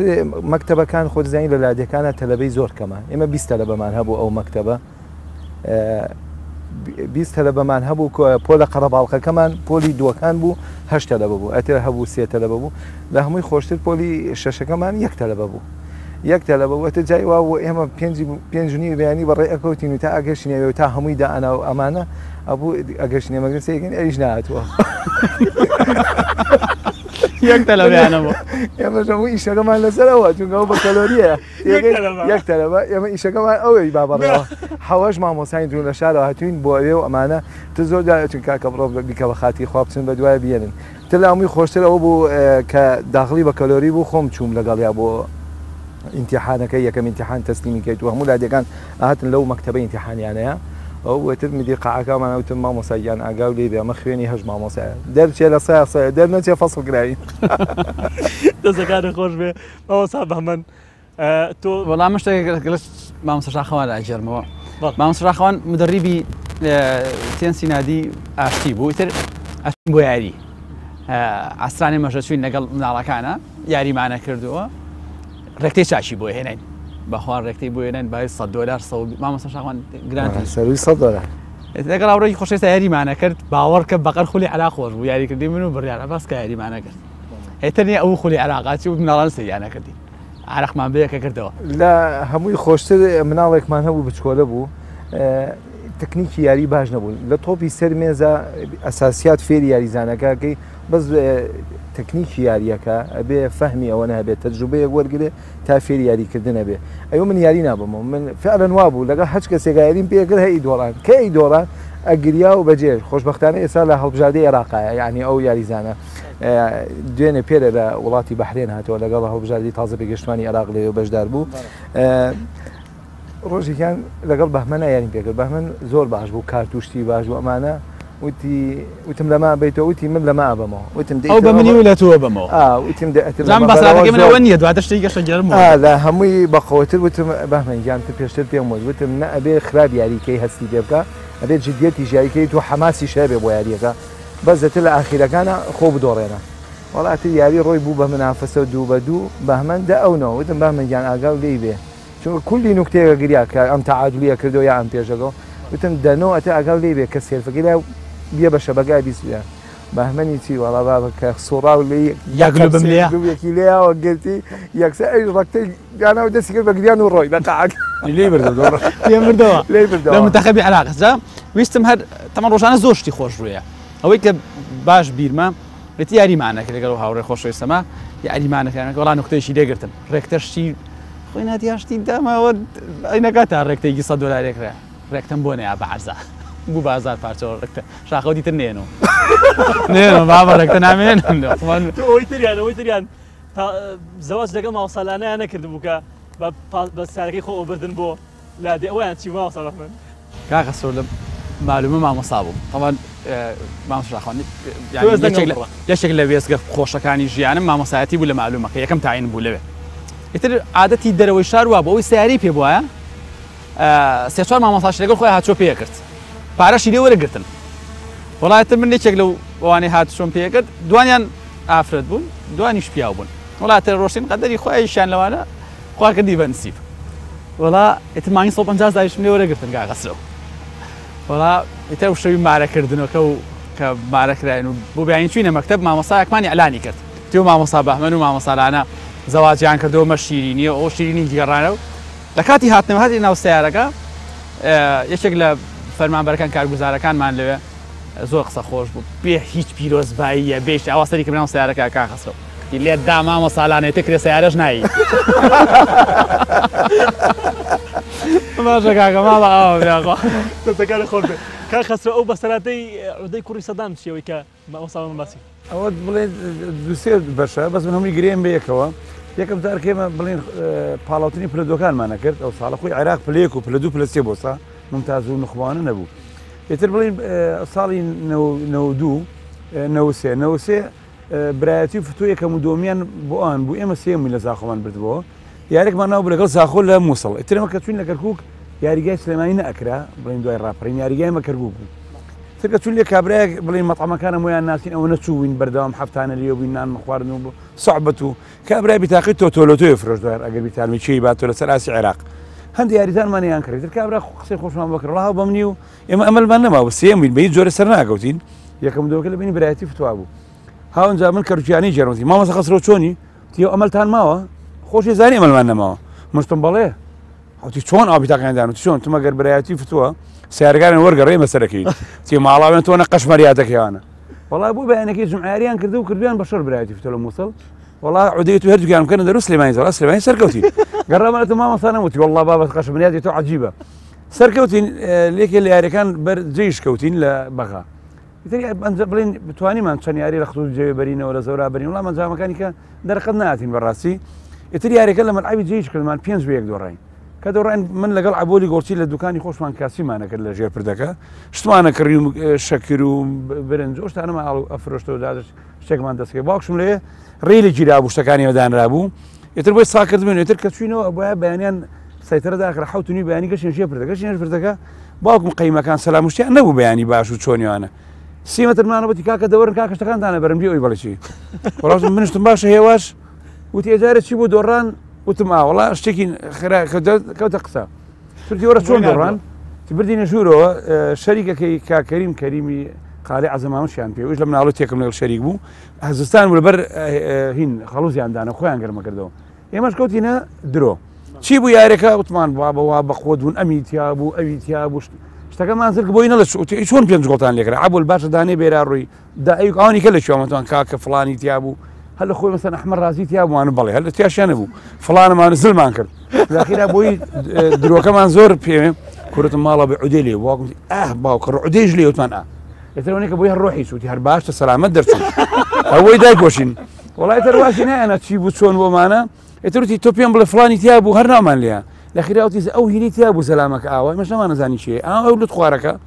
مەکتتەبەکان خۆت زانین لە لادەکانە تەلەبەی زۆر کەمە ئێمە بیستە لە بەمان هەبوو ئەو مەکتتەبە بیست هەلە بەمان هەبوو پۆلە قەرەباڵقەکەمان پۆلی دووەکان بوو هەشتە لە ببوو ئەتر هەبوو سێتە لە ببوو لە هەمووی خۆشتر پۆلی شەشەکەمان یەکتە لە ببوو یەکتە لە بەوەتە جای وا و ئێمە پێنجنی بەیانی بەڕێ ئەکەوتین و تا ئەگەشتنیەوە تا هەمووی دا ئەنا و ئەمانە ئەبوو ئەگەشتنیە مەگرسێگەن ئەریش ناتوە. یەکتە لە بیانەوە ئێمەژەمو ئیشەکەمان لەسەرەوە چونگەەوە بە کەلۆریە یەکتەلەوە ئێمە ئیشەکەمان ئەوەی بابڕەوە حەوەش مامۆسانی دوون لە شارە هاتوین بۆ ئەوێ و ئەمانە ت زۆر داچون کاکە بڕۆ بیکە بە خاتی خواب بچن بە دوای بێنن تلامی خۆشترەوە بوو کە داخلی بە کەلۆری بوو خۆم چوم لەگەڵیا بۆ امتحانك هي كم امتحان تسليمي كيت وهم لا كان اهت لو مكتبي امتحان يعني يا او تدمي دي قاعه كما انا تم مسجان قالوا لي بيا بما خويني هجمه مسا درت لا صا صا درت فصل قراي كان خوش بيا او صاحب همن آه، تو والله مش قلت ما مسرح اخوان اجر ما ما مسرح اخوان مدربي آه، تين سينادي اشتي بو تر اشتي بو ياري آه، عسراني مشاشوين لقل يعني معنا كردوه ڕێکتەی چاشی بۆ هێنین بەخوار ڕێکتی بۆێنێن باید 100 دلار مامەسە شاوان گران سەروی 100 دلار لەگەڵ ئەوڕۆی خۆشێستا یاریمانە کرد باوەڕکە بەقەر خولی علا خۆش بوو یاریکردی من و بڕیاە باسکە یاریمانە کرد هێتنی ئەو خولی عراقاچی و مناڵان سیانە کردی عراقمان بەیەکە کردەوە لە هەمووی خۆشتر مناڵێکمان هەبوو بچکۆلە بوو تەکنیکی یاری باش نەبوون لە تۆپی سەر مێزە ئەساسیات فێری یاریزانەکەکەی بەس تەکنیکی یاریەکە ئەبێ فەهمی ئەوە هەبێت تەجروبەیە وەرگێ تا فێر یاریکردن هەبێ ئەو من یاری نابمەوە من فعلەن وا بوو لەگە هەچ کە سێگایریم پێگر هەی دۆڵان کەی دۆڵان ئەگریا و بەجێ خۆشببختانە ئێستا لە هەڵبژادی عێراقایە یعنی ئەو یاریزانە دوێنێ پێرە لە وڵاتی بەحرێن هاتەوە لەگەڵ هەڵبژادی تازە بەگەشتوانی عراق لێ بەشدار بوو. ڕۆژێکیان لەگەڵ بەحمەە یاریم پێکرد بەمن زۆر باش بوو کارتوشتی باش و ئەمانە وتي وتم لما بيتو وتي من لەما ئابمەوە وتم او بە منی تو لە تووە اه وتم زان باسەکە منەوە نیە دواتە شتی گەشە گەرم هەمووی بەخەوەتر وتم بهم تو پێشتر پێم وت وتم نە ئەبێ خراپ یاریکەی هەستی پێ بکە ئەبێت جدیەتی كي تو حماسی شەبێ بۆ یاریەکە بەزەتر لە ئاخیرەکانە خۆ بدۆڕێنە وڵاتی یاری ڕۆی بوو بە دو بدو بە دا او نو وتم بەمەنجان ئاگاو لی بێ چون کولی نوکتێگە گریا کە ئەم تعادلیە کردو یا ئەم پێشەکە وتم دانو ئەتە أقل لی به كسير سێرفگیرا بێ بە شەبگای بیسویان بەمەنی چی وەڵا بابکە سۆڕاو لە یەکلوبم لێ یەکی لێەوە گرتی یەکسە ئەی ڕەکتەی گاناو دەستی کرد بە گریان و روی لی ڕۆی بە تاعاک لی بردەوە لێ بردەوە علاقه عراقزا ویستم هەر تەمە ڕۆژانە زۆشتی خوش رویه اوی که باش یاری معنی که خوش بیرمە لەتی یاریمانەکە لەگەڵ هاوڕێ خۆشەویستەما یاریمانەکەیانەکە وڵان نقطەیەشی لێگرتم ڕێکتەشتی خۆی ناتیاشتی داماوە ئەینەکە تا ڕێکتەیگی سە دۆلارێکرە ڕێکتم بۆ نیا بەعزە. بوو بازار پارچەوەڕکتە شاخەوتی تر نێنەوە نێنەوە بابەڕێکتە نامێنەوەی تریان زەواز لەگەڵ ماوەسالانەیان نەکرد بووکە بە سارەکەی خۆ بردن بۆ لادێ ئەویان چی ماوەساڵ من کاخە سۆر لە معلومە مامەسا بوو ئەوان یەشێک لە وێستگە خۆشەکانی ژیانم مامەسایەتی بوو لە معلومەکە یەکەم تاین بوو لەوێ ئیتر عادەتی دەرەوەی شار وە بۆ ئەوی سیاری پێ وایە سێ چوار مامەساشتێکەکە خۆی هاچۆ پێ کرد پارەشی لێ وەرەگرتن وڵایەتە من لێکێک لەو ئەوانەی هات شۆم پێەکەت دوانیان ئافرەت بوون دوانیش پیا بوون وڵاتە ڕۆشتین قەدەری خۆیشان لەوانە خواکە دیبە نسیب وڵا ئتمانی 150 داش لێ وەرەگرتن گاغەسەوە وڵا ئتە و شەوی مارەکردنەوەکە و کە مارەکراین و بۆ بیانی چوینە مەکتب مامەسایەکمانی ئەلانی کرد تێ مامەسا بەحمەن و مامەسالانە زەواجیان کردەوە مە شیرینیە ئەو شیرینی گەڕانە و لە کاتی هاتنەوە هاتی ناو سیارەکە یەکێک لە فەرمانبەرەکان کارگوزارەکانمان لەوێ زۆر قسە خۆش بوو پێ هیچ پیرۆزباییە بێش ئاواسەری کردناو سیارەکە کاخسەوە لێت دامامە ساڵانێت کرێ سیارەش نایی باشە کاکە ماڵە ئاوەخوا دەستەکانی خۆر بێت کاخسرە ئەو بەسەراتەی ڕدەی کوڕی سەدام چیەوەی کە ئەو ساڵ باسی ئەوە بڵێ دوسێ بەشە بەس منەمی گرێن بەیەکەوە یەکەم دارکێمە بڵێن پاڵاوتنی پلدوەکانمانە کرد ئەو ساڵە خۆی عێراق پلێک و پلە دوو پلە سێ بۆسا ممتاز ونخوانه نبو يتر بلين صالي اه، نو نو دو اه، نو سي نو سي اه، برايتي فتوية كمدوميان بوان بو ام سي ام لزاخو من برتبو يارك مانا بلا قل زاخو لا موصل يتر ما كتوين لكركوك يارجاي سليمانين اكرا بلين دوي رابرين يارجاي ما كركوك تر كتوين لكابريا بلين مطعم كان مويا الناسين او نتوين بردوام حفتان اليوم نان مخوار نوبو صعبتو كابريا بتاقيتو تولوتو يفرش دوير اقل بتالمي شي باتو لسر عراق هەندی یاریدانمانیان کردی ترکابرا قسەی خۆشمان بکرڕها بە منی و ئێمە ئەمەمان نەماوە سێم بین بەی جۆرە سەر ناگەوتین یەکەم دۆکە لە بینی برایەتی فتوا بوو هاونجا من کەرجیانی جێڕوتی مامەسە خسرۆ چۆنی تیو ئەمەلتان ماوە خۆشی زانانی ئەمەمان نەماوە مشتم بەڵێ هاوتی چۆن ئابیتاکاندان چۆن تمە گەر برایەتی فتووە سیارگانن وەرگەڕێ مەسەرەکەی تی ماڵاوێن تۆنە قەشمەریاتەکەیانە وڵا بوو بەیانەکەی جمعاریان کردو و کردویان بەشەر برایەتی فتۆ لە مووسڵ والله عديت وهرجك يعني كان ندرس سليماني والله سليماني سركوتي قرام ما مثلا موتي والله بابا تقاش بنياتي تو عجيبه سركوتين أه، ليك اللي يعني كان بر جيش كوتين لبغا يتري بلين بتواني ما كان ياري رخصو جي برينا ولا زورا برينا والله ما جا مكاني كان درقد ناتين براسي يتري ياري كان لما لعب جيش كل ما بينز بيك دورين كدورين من لقل عبولي قورتي لدوكاني خوش من كاسي ما انا كلا جير بردكا شتو انا كريم أه، شكرو برنج وشت انا ما افرشتو دادش شتك مان دسكي باكشم ليه ڕێ لە گیرا بوو شتەکانی ئەدانرا بوو یتر بۆی ساکرد من ێتر کە چوینەوە بە بەیانیان سەتەرە داخرا حوتنی بەیانی گەشتێن ژێ پردەکە شێن پردەکە باوکم قەیمەکان سەلامشتیان نەبوو بەیانی باش و چۆنیوانە سیمەترمانەبەتی کاکە دەوەرن کاکەشتەکانتانە بەرمبی ئەوی بەڵچی ڕاستم منشتم باشە هێواش وتی ئێجارە چی بۆ دۆڕان وتم ئاوەڵا شتێکی خراکەوتە قسە سوتی وەرە چۆن دۆڕان بردینە ژوورەوە شەریکەکەی کاکەریم کەریمی قالی عزمانوشیان پێ وش لە مناڵەت تێکم لەگەڵ شەریک بوو هەزستان و لەبەر اه، هین خەڵوزیاندانە خۆیان گەرمەکردەوە ئێمەش کەوتینە درۆ چی بوو یارەکە وتمان با بەوا بە خۆدون ئەمی تیا بوو ئەوی تیا بوو شتەکە مازر بۆی نە لە سووتی چۆن پێنج گڵتان لێکرا عبو باشە داني بيرا روي دا ئەوانی کە لە شومەتوان کاکە فلانی تیا بوو هەل لە خۆی مەسەن ئەحمە رازی تیابوان بڵێ هەل لە فلان ما نزل ما کرد الاخير بۆی اه، درۆکەمان زۆر پێوێ کورتم كره بە اه، بعديلي لێ اه ئاه باوکە ڕعودێژ لێوتمان اه يتر ونيك بويا الروحي سوتي هرباش السلامة درسي هو دايك وشين والله يتر واشين انا تشي بوتسون ومانا تي توبيان بلا فلاني تيابو هرنا نامان ليا لأخيرا أوتي أو هيري تيابو سلامك آوى مش ما نزاني شيء أنا أولد خوارك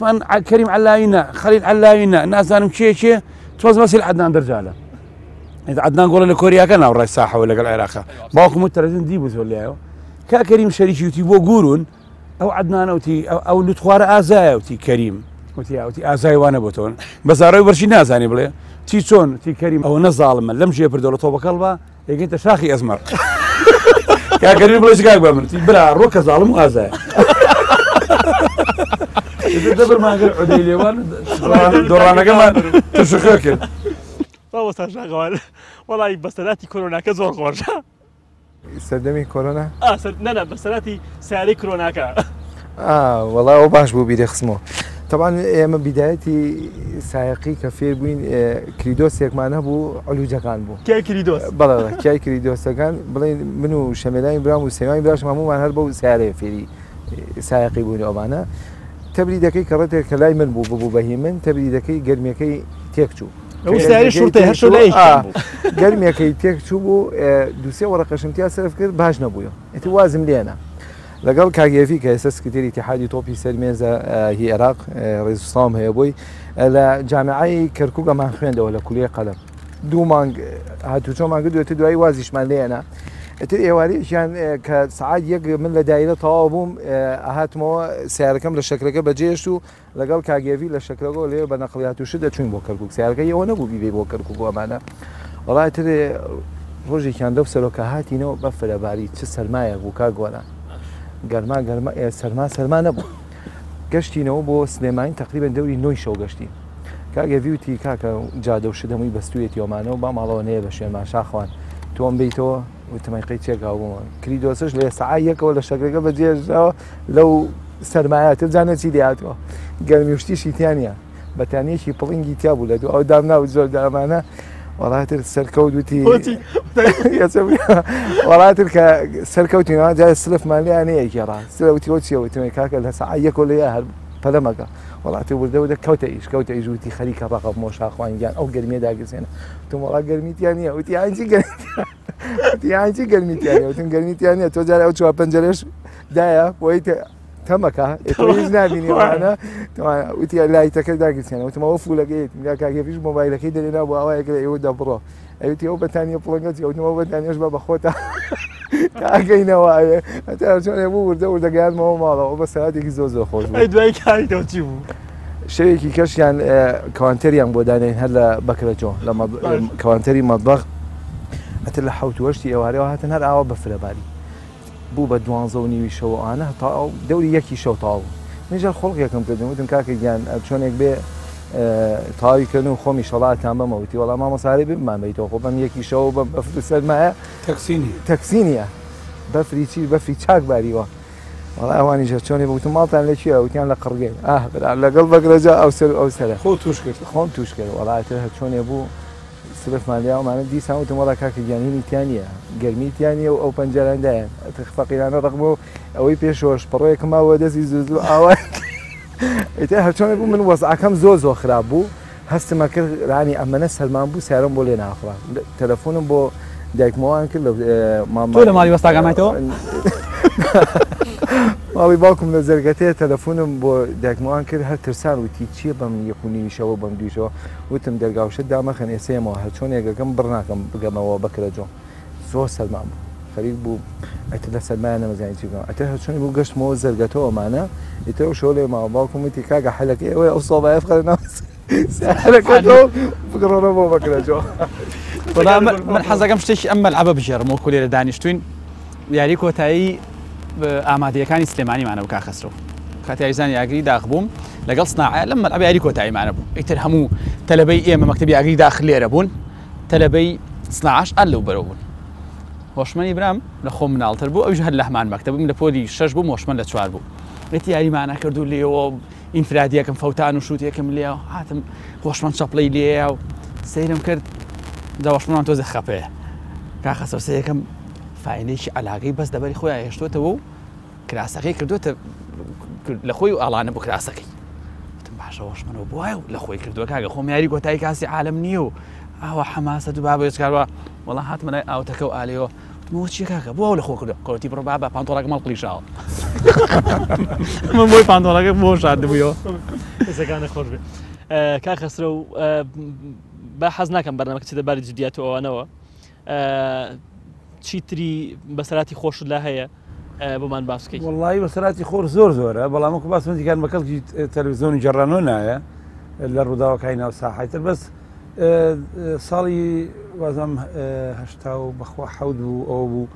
فان كريم علاينا خليل علاينا الناس زانم شيء شيء توز مسيل عدنان درجاله إذا عدنان قول لكوريا كان أو رئيس ساحة ولا قال العراق باكم مترزين ديبوز ولا يو كا كريم شريش يوتي بو قولون أو عدنان أوتي أو, أو لتخوار آزايا أوتي كريم وتیاوتی ئازای وانە بۆ تۆن بەزارەوەی بەرشی نازانانی بڵێ چی چۆن تی کەریم ئەوە نەزاڵمە لەم ژێ پردەڵە تۆ بەکەڵ بە یگەیتە شاخی ئەزمەر کاگەری بڵێزگاک بە منتی برا ڕۆ کە زاڵم و ئازایە. دەبرماگر عدەی لێوان دۆڕانەکەمان تشخە کرد. باوەستا ژاغوان وڵی بەستەلاتی کۆرۆناکە زۆر خۆشە سەردەمی کۆرۆنا نەنە بەسەراتی سیارەی کرۆناکە وەڵا ئەو باش بوو بیرێ خسمەوە. تەوان ئێمە بیدایەتی سایقی کە فێر بووین کریدۆسێکمان هەبوو ئەلوجەکان بوو کریدۆس بەڵ کیای کریدۆسەکان بڵین من و شەمێلانی برام و سێوانی براش هەمومان هەر بە سیارەیە فێری سایقی بوون ئەومانە تەبری دەکەی کە ڕێتێک کە لای من بوو ببوو بەهی من تەبری دەکەی گرمەکەی تێکچوو گەرمەکەی تێک چوو بوو دوسێ وەڕقەشمتیا سرف کرد باش نەبووە ئەتی وازم لێنە لەگەڵ کاگێفی کە ئێستا سکرێری تحادی تۆپی سەرمێزە هی عێراق ڕێزستام هەیە بۆی لە جامعایی کەرکوگەمان خوێندەوە لە کولیە قەلم دوو مانگ هاتوچۆ مانگە دوێتە دوای وازیشمان لێنە تر ئێوارەیان کە سعاد یەک من لە دایرە تەواو بووم ئاهاتمەوە سیارەکەم لە شکرەکە بەجێشت و لەگەڵ کاگێوی لە شکرەکە لێ بە نەقلیاتوش دەچوین بۆ کەرکک سیارەکە ئەوە نەبوو بێ بۆ کەرکک ئەمانە وڵاتر ڕۆژێکیان لەو سەرۆکە هاتینەوە بە فرەباری چ سەرمایە بوو کا گۆران گەرما گەرما سەرما سەرما نەبوو گەشتینەوە بۆ سلێمانی تقریبن دەوری نوۆی شەو گەشتی کاگەڤوتی کاکە جادە و شدەمووی بەستوێت یۆمانەوە با ماڵەوە نەیە بە شوێمان شاخوان تۆم بیتەوە وتمەقی تێکاوبوومە کریدۆسش لە سعە یەکەوە لە شەکرەکە بەجێژەوە لەو سەرمایەت جانە چی دیاتەوە گەرمیشتیشی تیانە بەتانێکی پڵنگی تیا بوو لە دوو ئەو دامنا و زۆر دامانە والله تلك وتي يا السلكوتي والله تلك السلكوتي انا جاي السلف مالي انا ايش يرى سلوتي وتشي وتمي كاكل هسا عيك ولا ياهل فلمقا والله تبو دوده كوت ايش كوت ايش وتي خليك رقب موش اخوان جان او قرمي داقس هنا تم والله قرمي تيانية وتي عايشي قرمي تيانية قرمي تيانية وتي قرمي تيانية توجع او تشوف بنجرش دايا ويت تمكه اتويزنا بيني وانا طبعا وتي لا يتكدا كسينا وتما وفو لقيت ملا كاكي فيش موبايل كيد لنا بو اوايا كده يودا برو ايوتي اوبا ثانيه بلونجت يودا اوبا ثانيه شباب اخوتا تاكينا وايا انا شلون ابو ورد ورد قاعد ما هو ماله بس هذيك زوزو خوش اي دوي كاي دو تشيبو شوێکی کەشیان يعني، آه، کاوانتەریان بۆ دانێن هەر لە بەکرەچۆ لە طيب. کاوانتەری مەدبخ ئەتر لە حوت وەشتی ئێوارەوە هاتن هەر ئاوا بەفرەباری بوو بە دوانزە و نیوی شەوانە تا دەوری یەکی شەوتاو نژە خۆڵ یەکەم کردنوتم کاکە گیان چۆنێک بێ تاویکردن و خۆمی شەڵاتان بەمەوتی وەڵام مامەساری بمان بیتەوە خۆ بەم یەکی شەو بە بەفر سەرمایە تەکسینی تەکسینیە بەفری چی بەفری چاک باریوە وڵ ئەوانی ژە چۆنی بوتم ماڵتان لە چیە وتیان لە قڕگەی ئاه لەگەڵ بەگرەجا ئەو سەر ئەو سەر خۆ توش کرد خۆم توش کرد وڵاتە چۆنێ بوو سبفمانیا ومانە دیسان وتم وڵا کاکە گیانینی تیانە گەرمی تیانە و ئەو پەنجەراندایە فەقیرانە ڕقمەوە ئەوەی پێشۆش پڕۆیەکم ماوە دەستی زوزو ئاوا ئیتە هەرچۆنێک بوو من وەزعەکەم زۆ زۆ خراپ بوو هەستمە کرد رانی ئەمەنە سەلمان بوو سیارم بۆ لێ ناخوا تەلەفۆنم بۆ دایکمەوان کرد لە مامۆ لە ماڵی وەستاگەمێتەوە ماڵی باوکم لە زەرگەتەیە تەلەفۆنم بۆ آن کرد هەر ترسان وتی چیە بەم یەکونیشەوە بەم دویشەوە وتم دەرگاوشە دامەخەن ئێسەیەمەوە هەچۆنێکەکەم بڕناکەم بگەمەوە بەکرەجۆ زۆر سەرمان بوو خەریک بوو ئەتە لە سەرمایە نەمەزانانی چی بگەم ئەتە هەچۆنی بوو گەشتمەوە زەرگەتەوەمانە ئیتە و شۆڵێ ماوە باوکم وتی کاگە حەلەکە ئێوە ئەو سۆبایف قەرناس سەرەکەەوە بگەڕەوە بەکرەجۆ من حەزەکەم شتێکی ئەممە عبە بژێرمەوە کولێرە دانیشتوین یاری يعني کۆتایی ئامادەیەەکانی سلێمانیمانە بک خسترەوە کاتیزانانی یاگری داخ بووم لەگەڵ سناعە لەم مەلعب یاری کۆتاییمانە بوو ئیتر هەموو تەلبەی ئێمە مەکتتەبی یاگری داخل لێرە بوون تەلبەی سناعش ئەل لەو بەرە بوون هۆشمەنی برام لە خۆم مناڵتر بوو ئەوش هەر لەمان مەکتتەبم لە پۆلی شش بوو مۆشمە لە چوار بوو ێتی یاریمانە کردو لێەوە ئینفرادیەکەم فەوتان و شووتێکم لێ و هاتم خۆشمن چاپڵی لێ سیرم کرد داوەشمان تۆزە خەپەیە کاخەسەسەیەکەم فاینیش فاینێکی ئالاگەی بەس تو خۆیان هێشتوتەوە و کراسەکەی کردوتە لە خۆی و ئالانە بۆ کراسەکەی تم باشەوەش منەوە بواە لخوی کرد تو کردووە خو میاری گوته ای کسی عالم نیو آو حماسه تو نییە و ئاوە حماسە دوو بابە چکارەوە وەڵا هاتمەە ئاوتەکە و ئالەوە موچی کاکە بۆ لە خۆ کردو کۆتی بڕ بابە مال قلیش آو من بۆی پانتۆڵەکە بوی شاد بوویەوە زەکانە خۆش بێ کاخەسرە و با حزن ناکەم برنامه چی دەباری جدیات او آنها چیتری بەسراتی خۆشت لا هەیە بمان باسکەی وڵی بەسراتی خۆر زۆر زۆرە بەڵامکو باسمەندیکان بەکەڵکی تەلویزیۆنی جەڕانۆ نایە لە ڕووداوەکەی ناو ساحیتر بەس ساڵی وازمهشتا و بەخوا حەود بوو ئەو بوو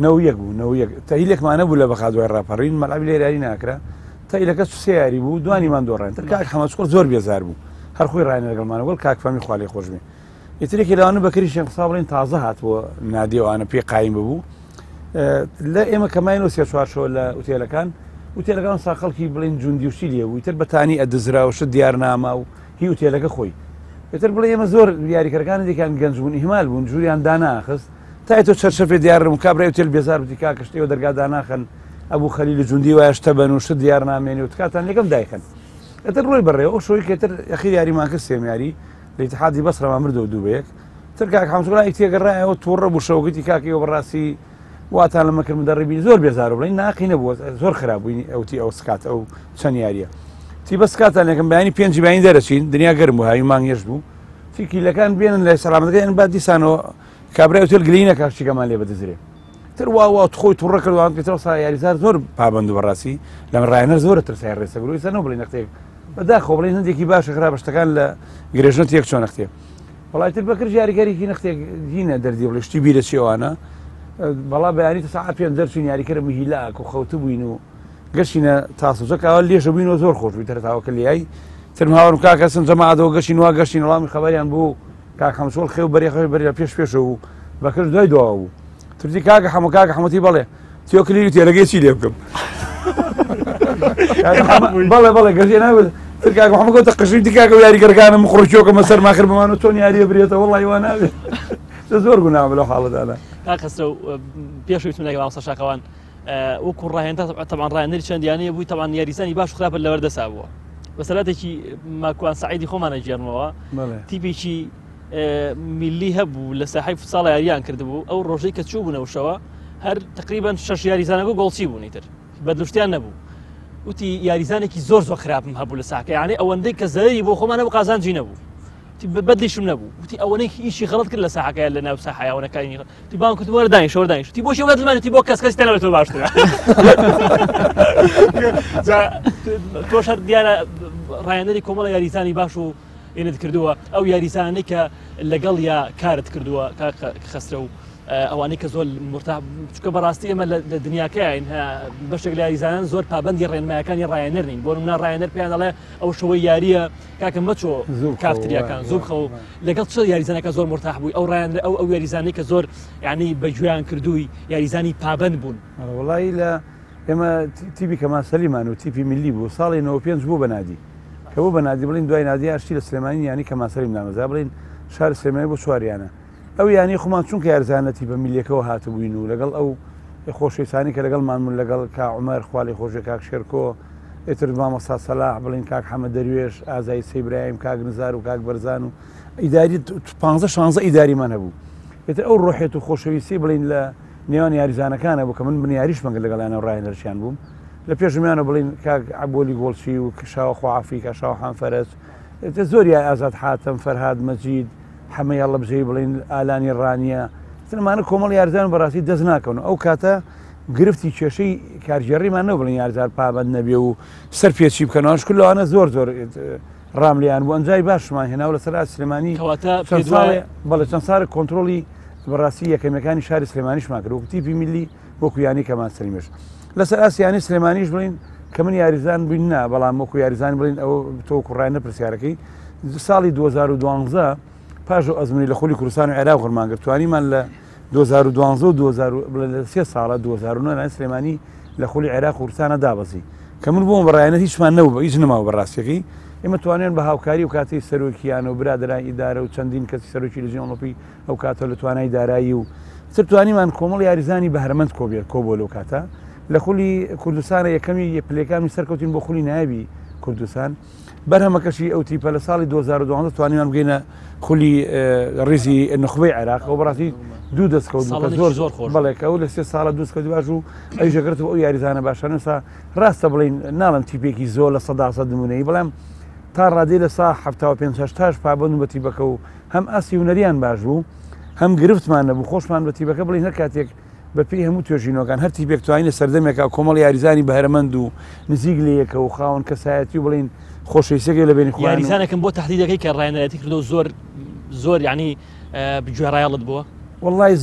نەو یەک بوو نەو یەک تەیلێکمانە بوو لە بەخادوای ڕاپەڕین مەلابی لێرانی ناکرا تەیلەکە سیاری بوو دوانیمان دۆڕێن تر کاک حەمەچکۆر زۆر بێزار بوو هەرخۆی ڕایە لەگەڵمانەوەل کاکفامی خوالی خۆشمی ئیترێکی لاوانە بەکری شێقسا بڵین تازە هاتبووە نادیێوانە پێ قایم ببوو لە ئێمە کەماین و سێچوارشەوە لە ئوتێلەکان وتێلەکان ساقلکی بڵین جوندیوشی لێ و تر بەتانی ئەدزراوەش دیار ناما و هی وتێلەکە خۆی پێتر بڵێ ئێمە زۆر یاریکەکان دیکان گەنجبوون هیمال بوون جوریان داناخست تا تۆ چەرشەفێ دیارم کابرای تل بێزار بتی کاکەشتەوە دەرگا داناخن ئەبوو خەلی لە جوندی وایشتە بەن وشت دیار نامێنی و تکاتان لەکەم دایکەن ئەتر ڕۆی بڕێ ئەو شۆی کێتر ئەخیر یاریمانکە سێمیاری لە اتحادی بەسرەوە مردو دووبەیەک ترکاک حمسولا تێگەڕایەوە تووڕە بوو شەوگتی کاکەوە بەڕاستی واتان لە مەکرد دەڕێبی زۆر بێزار بڵین ناقی نەبوو زۆر خراپبووین ئەوتی ئەو سکات ئەو چەند یاریە تی بە سکاتانێکم بەینی پێنج باین دەرەچین دنیا گەرم و هاوی مانگەشت بوو فیکیلەکان بێنن لای سەلامەتەکەیان با دیسانەوە کابرای وتل گلینە کاشتێکەمان لێ بەدەزرێ تر واوا خۆی تووڕەکەوان پێەوە سا یاریزار زۆر پابند و بەڕاستی لەم ڕایەنەر زۆرە ترسای ڕێسەگروی سەنەوە بڵین نەختێک بەداخۆ بڵین هەندێکی باشە خراپ شتەکان لە گرێژنەت یەک چۆن نختێ وڵاتتر بەکرد یاریگەریکی نختێک دینە دەردی بڵێ شتی بیرە چێوانە بەڵا بەیانی تەسا پێم دەرچین یاریکەرە مهیلاک و خەوت بووین و گەشتینە تاسوزەکەەوە لێشە بووینەوە زۆر خۆش بووی تەرتاوەکە لیایی ترمهاوەم کاکەسم جەمادەوە گەشتین وا گەشتین وڵامی خەبەریان بوو کاکەم سۆڵ خێو بەریخەوەی بەریا پێش پێشە و بەکەش دوای دوا بوو تردی کاکە هەموو کاکە حمەتی بڵێ تۆکلی تێرەگەی چی لێ بکەم بەڵێ بەڵێ گەژێ نابێت تركاك محمد قلت قشري دكاك وياري كركانا مخرجوك مسر ماخر بمانو توني ياري بريته والله وانا زۆر گوناوە لەو حاڵە دانا تاقەستە پێش وتونێک باوسە شاقەوان وەکو ڕاهێنتەمان ڕایێنەر چەندیانەیە بووی تەوان یاریزانی باش خراپە لەوەردەسا بووە بەسەلاتێکی ماکوان سعیدی خۆمانە گێرمەوە تیپێکی آه، میلی هەبوو لە ساحی ساڵ یاریان کردبوو ئەو ڕۆژەی کە چوو بوونەوشەوە هەر تقریبان شەش یاریزانەبوو گۆڵچی بوونیتر بەدلشتیان نەبوو وتی یاریزانێکی زۆر زۆر خراپم هەبوو لە ساکە یانێ ئەوەندەی کە زەری بۆ خۆمانە بە قازانجی نەبوو بەدیشم نەبوو وتی ئەوەنێکی ئیشی غڵت کرد لە ساحەکە لە ناو ساحایەوەەکانی تی بان کووت وەرە دانیش شۆر دانیش تی بۆ شێوەمانێتی بۆ کەس کەس تەنەوە تۆ باشتر تۆ شەر دیارە ڕایەنەری کۆمەڵە یاریزانی باش و ێنت کردووە ئەو یاریزانەی کە لەگەڵ یا کارت کردووە خسترە و ئەوانەی کە زۆر چکە بەڕاستی ئێمە لە دنیاکەین بەشێک لە یزانان زۆر پابندی ڕێنمایەکانی ڕایەنەرین بۆ منە ڕایەنەر پێیان دەڵێ ئەو شەوەی یاریە کاکە مەچۆ کافتریەکان زوب خە و لەگەڵ چ یاریزانەکە زۆر مرتاح بووی ئەو ڕیان ئەو ئەو یاریزانەی کە زۆر یعنی بەگویان کردووی یاریزانی پابند بوون وڵی لە ئێمە تیبی کەماسەلیمان و تیپی ملی بوو ساڵی 95 بوو بەنادی کە بوو بەنادی بڵین دوای نادی یاشتی لە سلێمانی ینی کەماسەلیم نامەزا بڵین شار سلێمانی بۆ سواریانە ئەو یانی خمان چونکە یارزانەتی بە میلیەکەەوە هاتبووین و لەگەڵ ئەو خۆشەیسانی کە لەگەڵمانمون لەگەڵ کا عمەر خالی خۆشە کاک شێرکۆ ئێتر مامەسا سەلاح بڵین کاک حەمە دەروێش ئازای سەیبرایم کاک نزار و کاک بەرزان و ئیداری 15 16 ئیداریمان هەبوو ئێتر ئەو ڕۆحێت و خۆشەویستی بڵین لە نێوان یاریزانەکانە بوو کە من بنیاریش مەگە لەگەڵیانە ڕایەنەرشیان بووم لە پێشمیانە بڵین کاک عبۆلی گۆڵچی و کشاوە خوافی کەشاو حان فەرست زۆری ئازاد حاتم فەرهاد مەجید حمەی لە بژێ بڵین ئالانی ڕانیە ترمانە کۆمەڵ یارزان بەڕاستی دەست ناکەون ئەو کاتە گرفتی کێشەی کارژێڕیمان نە بڵین یارزار پابند نەبێ و سەر پێچی بکەنەوەش لەوانە زۆر زۆر ڕاملیان بۆ ئەنجای باشمان هێناو لە سەرا سلێمانی بەڵە چەند ساە کۆنتترۆلی بەڕاستی یەکەمەکانی شاری سلێمانیشمان کرد وکتیپی میلی وەکویانی کەمان سلمش لەسەر ئاسیانی سلێمانیش بڵین کە من یاریزان بووین نا بەڵام وەکو یاریزان بڵین ئەو تۆ کوڕایە پرسیارەکەی ساڵی 2012 پاش و ئەزمنی لە خولی کوردستان و عێراق فەرمانگرتوانیمان لە 2012 سێ ساڵە 2009 سلێمانی لە خولی عێراق کوردستانە دابەزی کە من بۆم بەڕایەنە هیچمان نەوە بە هیچ نماوە بە ڕاستیەکەی ئێمە توانێن بە هاوکاری و کاتی سەرۆکییان و برادران ئیدارە و چەندین کەسی سەرۆکی لە ژیانڵپی ئەو کاتە لە توانای دارایی و سەرتوانیمان کۆمەڵ یاریزانی بە هەرمەند کۆبێت کۆبۆ لەو کاتە لە خولی کوردستانە یەکەمی پلەکانی سەرکەوتین بۆ خولی نایبی کوردستان بەرهەمەکەشی ئەو تیپە لە ساڵی 2012 توانیان بگەینە خولی ڕیزی نخبەی عراق ئەو بڕاتی دوو دەستکەوت زۆر زۆر بڵێک ئەو لە سێ ساڵە دوستکەوتی باش و ئەی ژەگرتەوە ئەو یاریزانە باشانەسا ڕاستە بڵین ناڵم تیپێکی زۆر لە سەدا سە نمونەی بڵێم تا ڕادێ لە سا هەفتاوە پێهتاش پابند و بەتیبەکە و هەم ئاسی هوەریان باش بوو هەم گرفتمان نەبوو خۆشمان بەتیبەکە بڵین هەکاتێک بەپی هەموو توێژینەکان هەرتی بێکتوانینە سەردەمێکا کۆمەڵی یاریزانی بەهرەمەند و نزیک لەیەکە و خاون کەسایەتی و بڵین خۆشەویستێکی لە بینی خۆیان ریزانەکەم بۆ تهدیدەکەی کە ڕایەتی کردو زۆر زۆر ینی بگوێڕایڵت بووە وڵی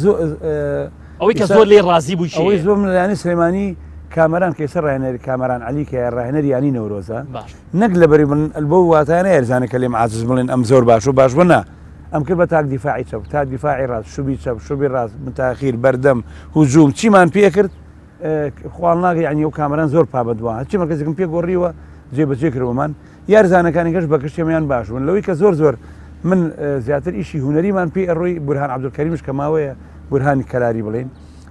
ئەوەی کە زۆر لێ ڕازی بوو ئەوەی زۆم لەیانی سلێمانی کامەران کەسە ڕێنەر کامەران علیکە ڕێنەر ینی نەورۆزە نەک لە بەری من بۆ واتانە ێزانەکە لێم عزز بڵێن ئەم زۆر باش و باش بنا ئەم کرد بە تاک دیفاعی چەپ تا دیفاعی ڕاست شوبی چەپ شوبی ڕاست متاخیر بەردەم هوجووم چیمان پێ کرد آه، خواڵ ناگەی عنی يعني، و کامەران زۆر پابدووە هەچی مەکەزیکم پێ گۆڕیوە جێ بەجێ کردەوەمان یارزانەکانیکەش بە کشتێمیان باش بوون لەوەی کە زۆر زۆر من زیاتر ئیشی هوەریمان پێ ئەڕۆی بورهان عبدولکەریمش کەماوەیە بورهانی کەلاری بڵین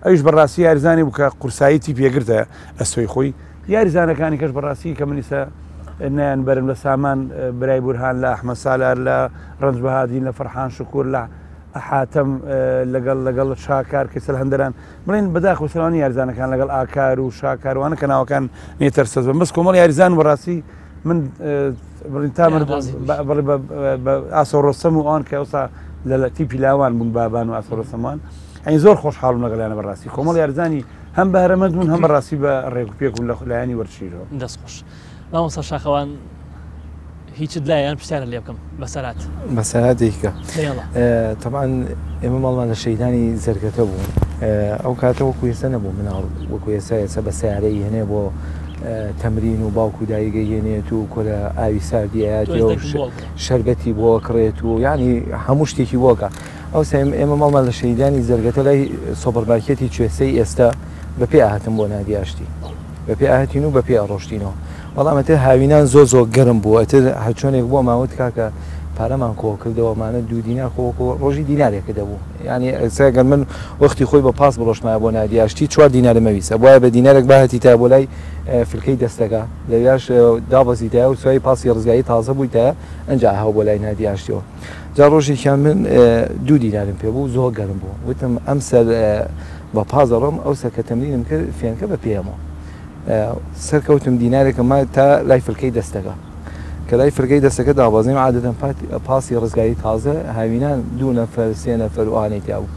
ئەوش بەڕاستی یاریزانی بکە قورسایەتی پێگرتە ئەسوی خۆی یاریزانەکانی کەش بەڕاستی کەمنیسە نیان بەرم لە سامان برای بورهان لە ئەحمە سالار لە ڕنجبهادین لە فەرحان شکور لە حاتەم لەگەڵ لەگەڵ شاکار کەسە هەندران بڵێن بەداخۆسەوانی یاریزانەکان لەگەڵ ئاکار و شاکاروانە کەناوەکان نێتەرسەزم بەس کۆمەڵ یاریزان بەڕاستی من برنتامر ئاسۆڕۆسەم و ئەوان کە ئەوسا لە تیپی لاوان من بابان و ئاسۆڕۆسەمان ئەین من خۆشحاڵم لەگەلانە من کۆمەڵ یارزانی هەم من هم بوون من ڕاستی بە ڕێکوپێکون لە خلایانی وەرشیرەوە دەستخۆش مامۆسا شاخەوان هیچت لایەن پرسیارە لێ بکەم بەسەرات بەسەرات دیکە اه، تەمان ئێمە ماڵمان لە شەیدانی زەرگەتە بوون اه، من کاتە وەکو ێسە نەبوو مناڵ من من ێسە بە سیارەی هێنێ بۆ تەمرین و باوکو دایگەهێنێت و کۆرە ئاوی ساردیایەتێ و شەربەتی بۆ کڕێت و ینی هەموو شتێکی بۆکە ئەو سم ئێمە ماڵمە لە شەیدانی زەرگەتە لای سۆپەرمارکێتی کوێسەی ئێستا بە پێ ئاهتم بۆ نادیاشتی بە پێ ئاهتین و بە پێ ئەڕۆشتینەوە بەڵامەتە هاوینان زۆ زۆ گەرم بووەتر هەچۆنێک بۆ ماوت کاکە پارەمان کۆ کردەوەمانە دوو دینا کۆکۆ ڕۆژی دیینارێکە دەبوو ینی ئەساگەن من وەختی خۆی بە پاس بڕۆشمای بۆ نادیاشتی چوار دیینارمەویستە بۆە بە دیینارێک باهەتی تا بۆ لای فلکەی دەستەکە لەویاش دابەزیتە و سوی پاسی ڕزگایی تازە بوویتە ئەنج هاو بۆ لای نادیاشتیەوە جا ڕۆژێکیان من دوو دیینارم پێ بوو زۆر گەرم بوو وتم ئەم سەر بە پازەڕم ئەو سەکە تەمرینم کرد فێنکە بە پێمەوە سەرکەوتم دیینارێکە ما تا لای فلکەی دەستەکە کە لای فرگەی دەسەکە دابازیم عادەتەن پاسی ڕزگاری تازە هاوینان دوو نەفەر سێ نەفەر وانێک یابوو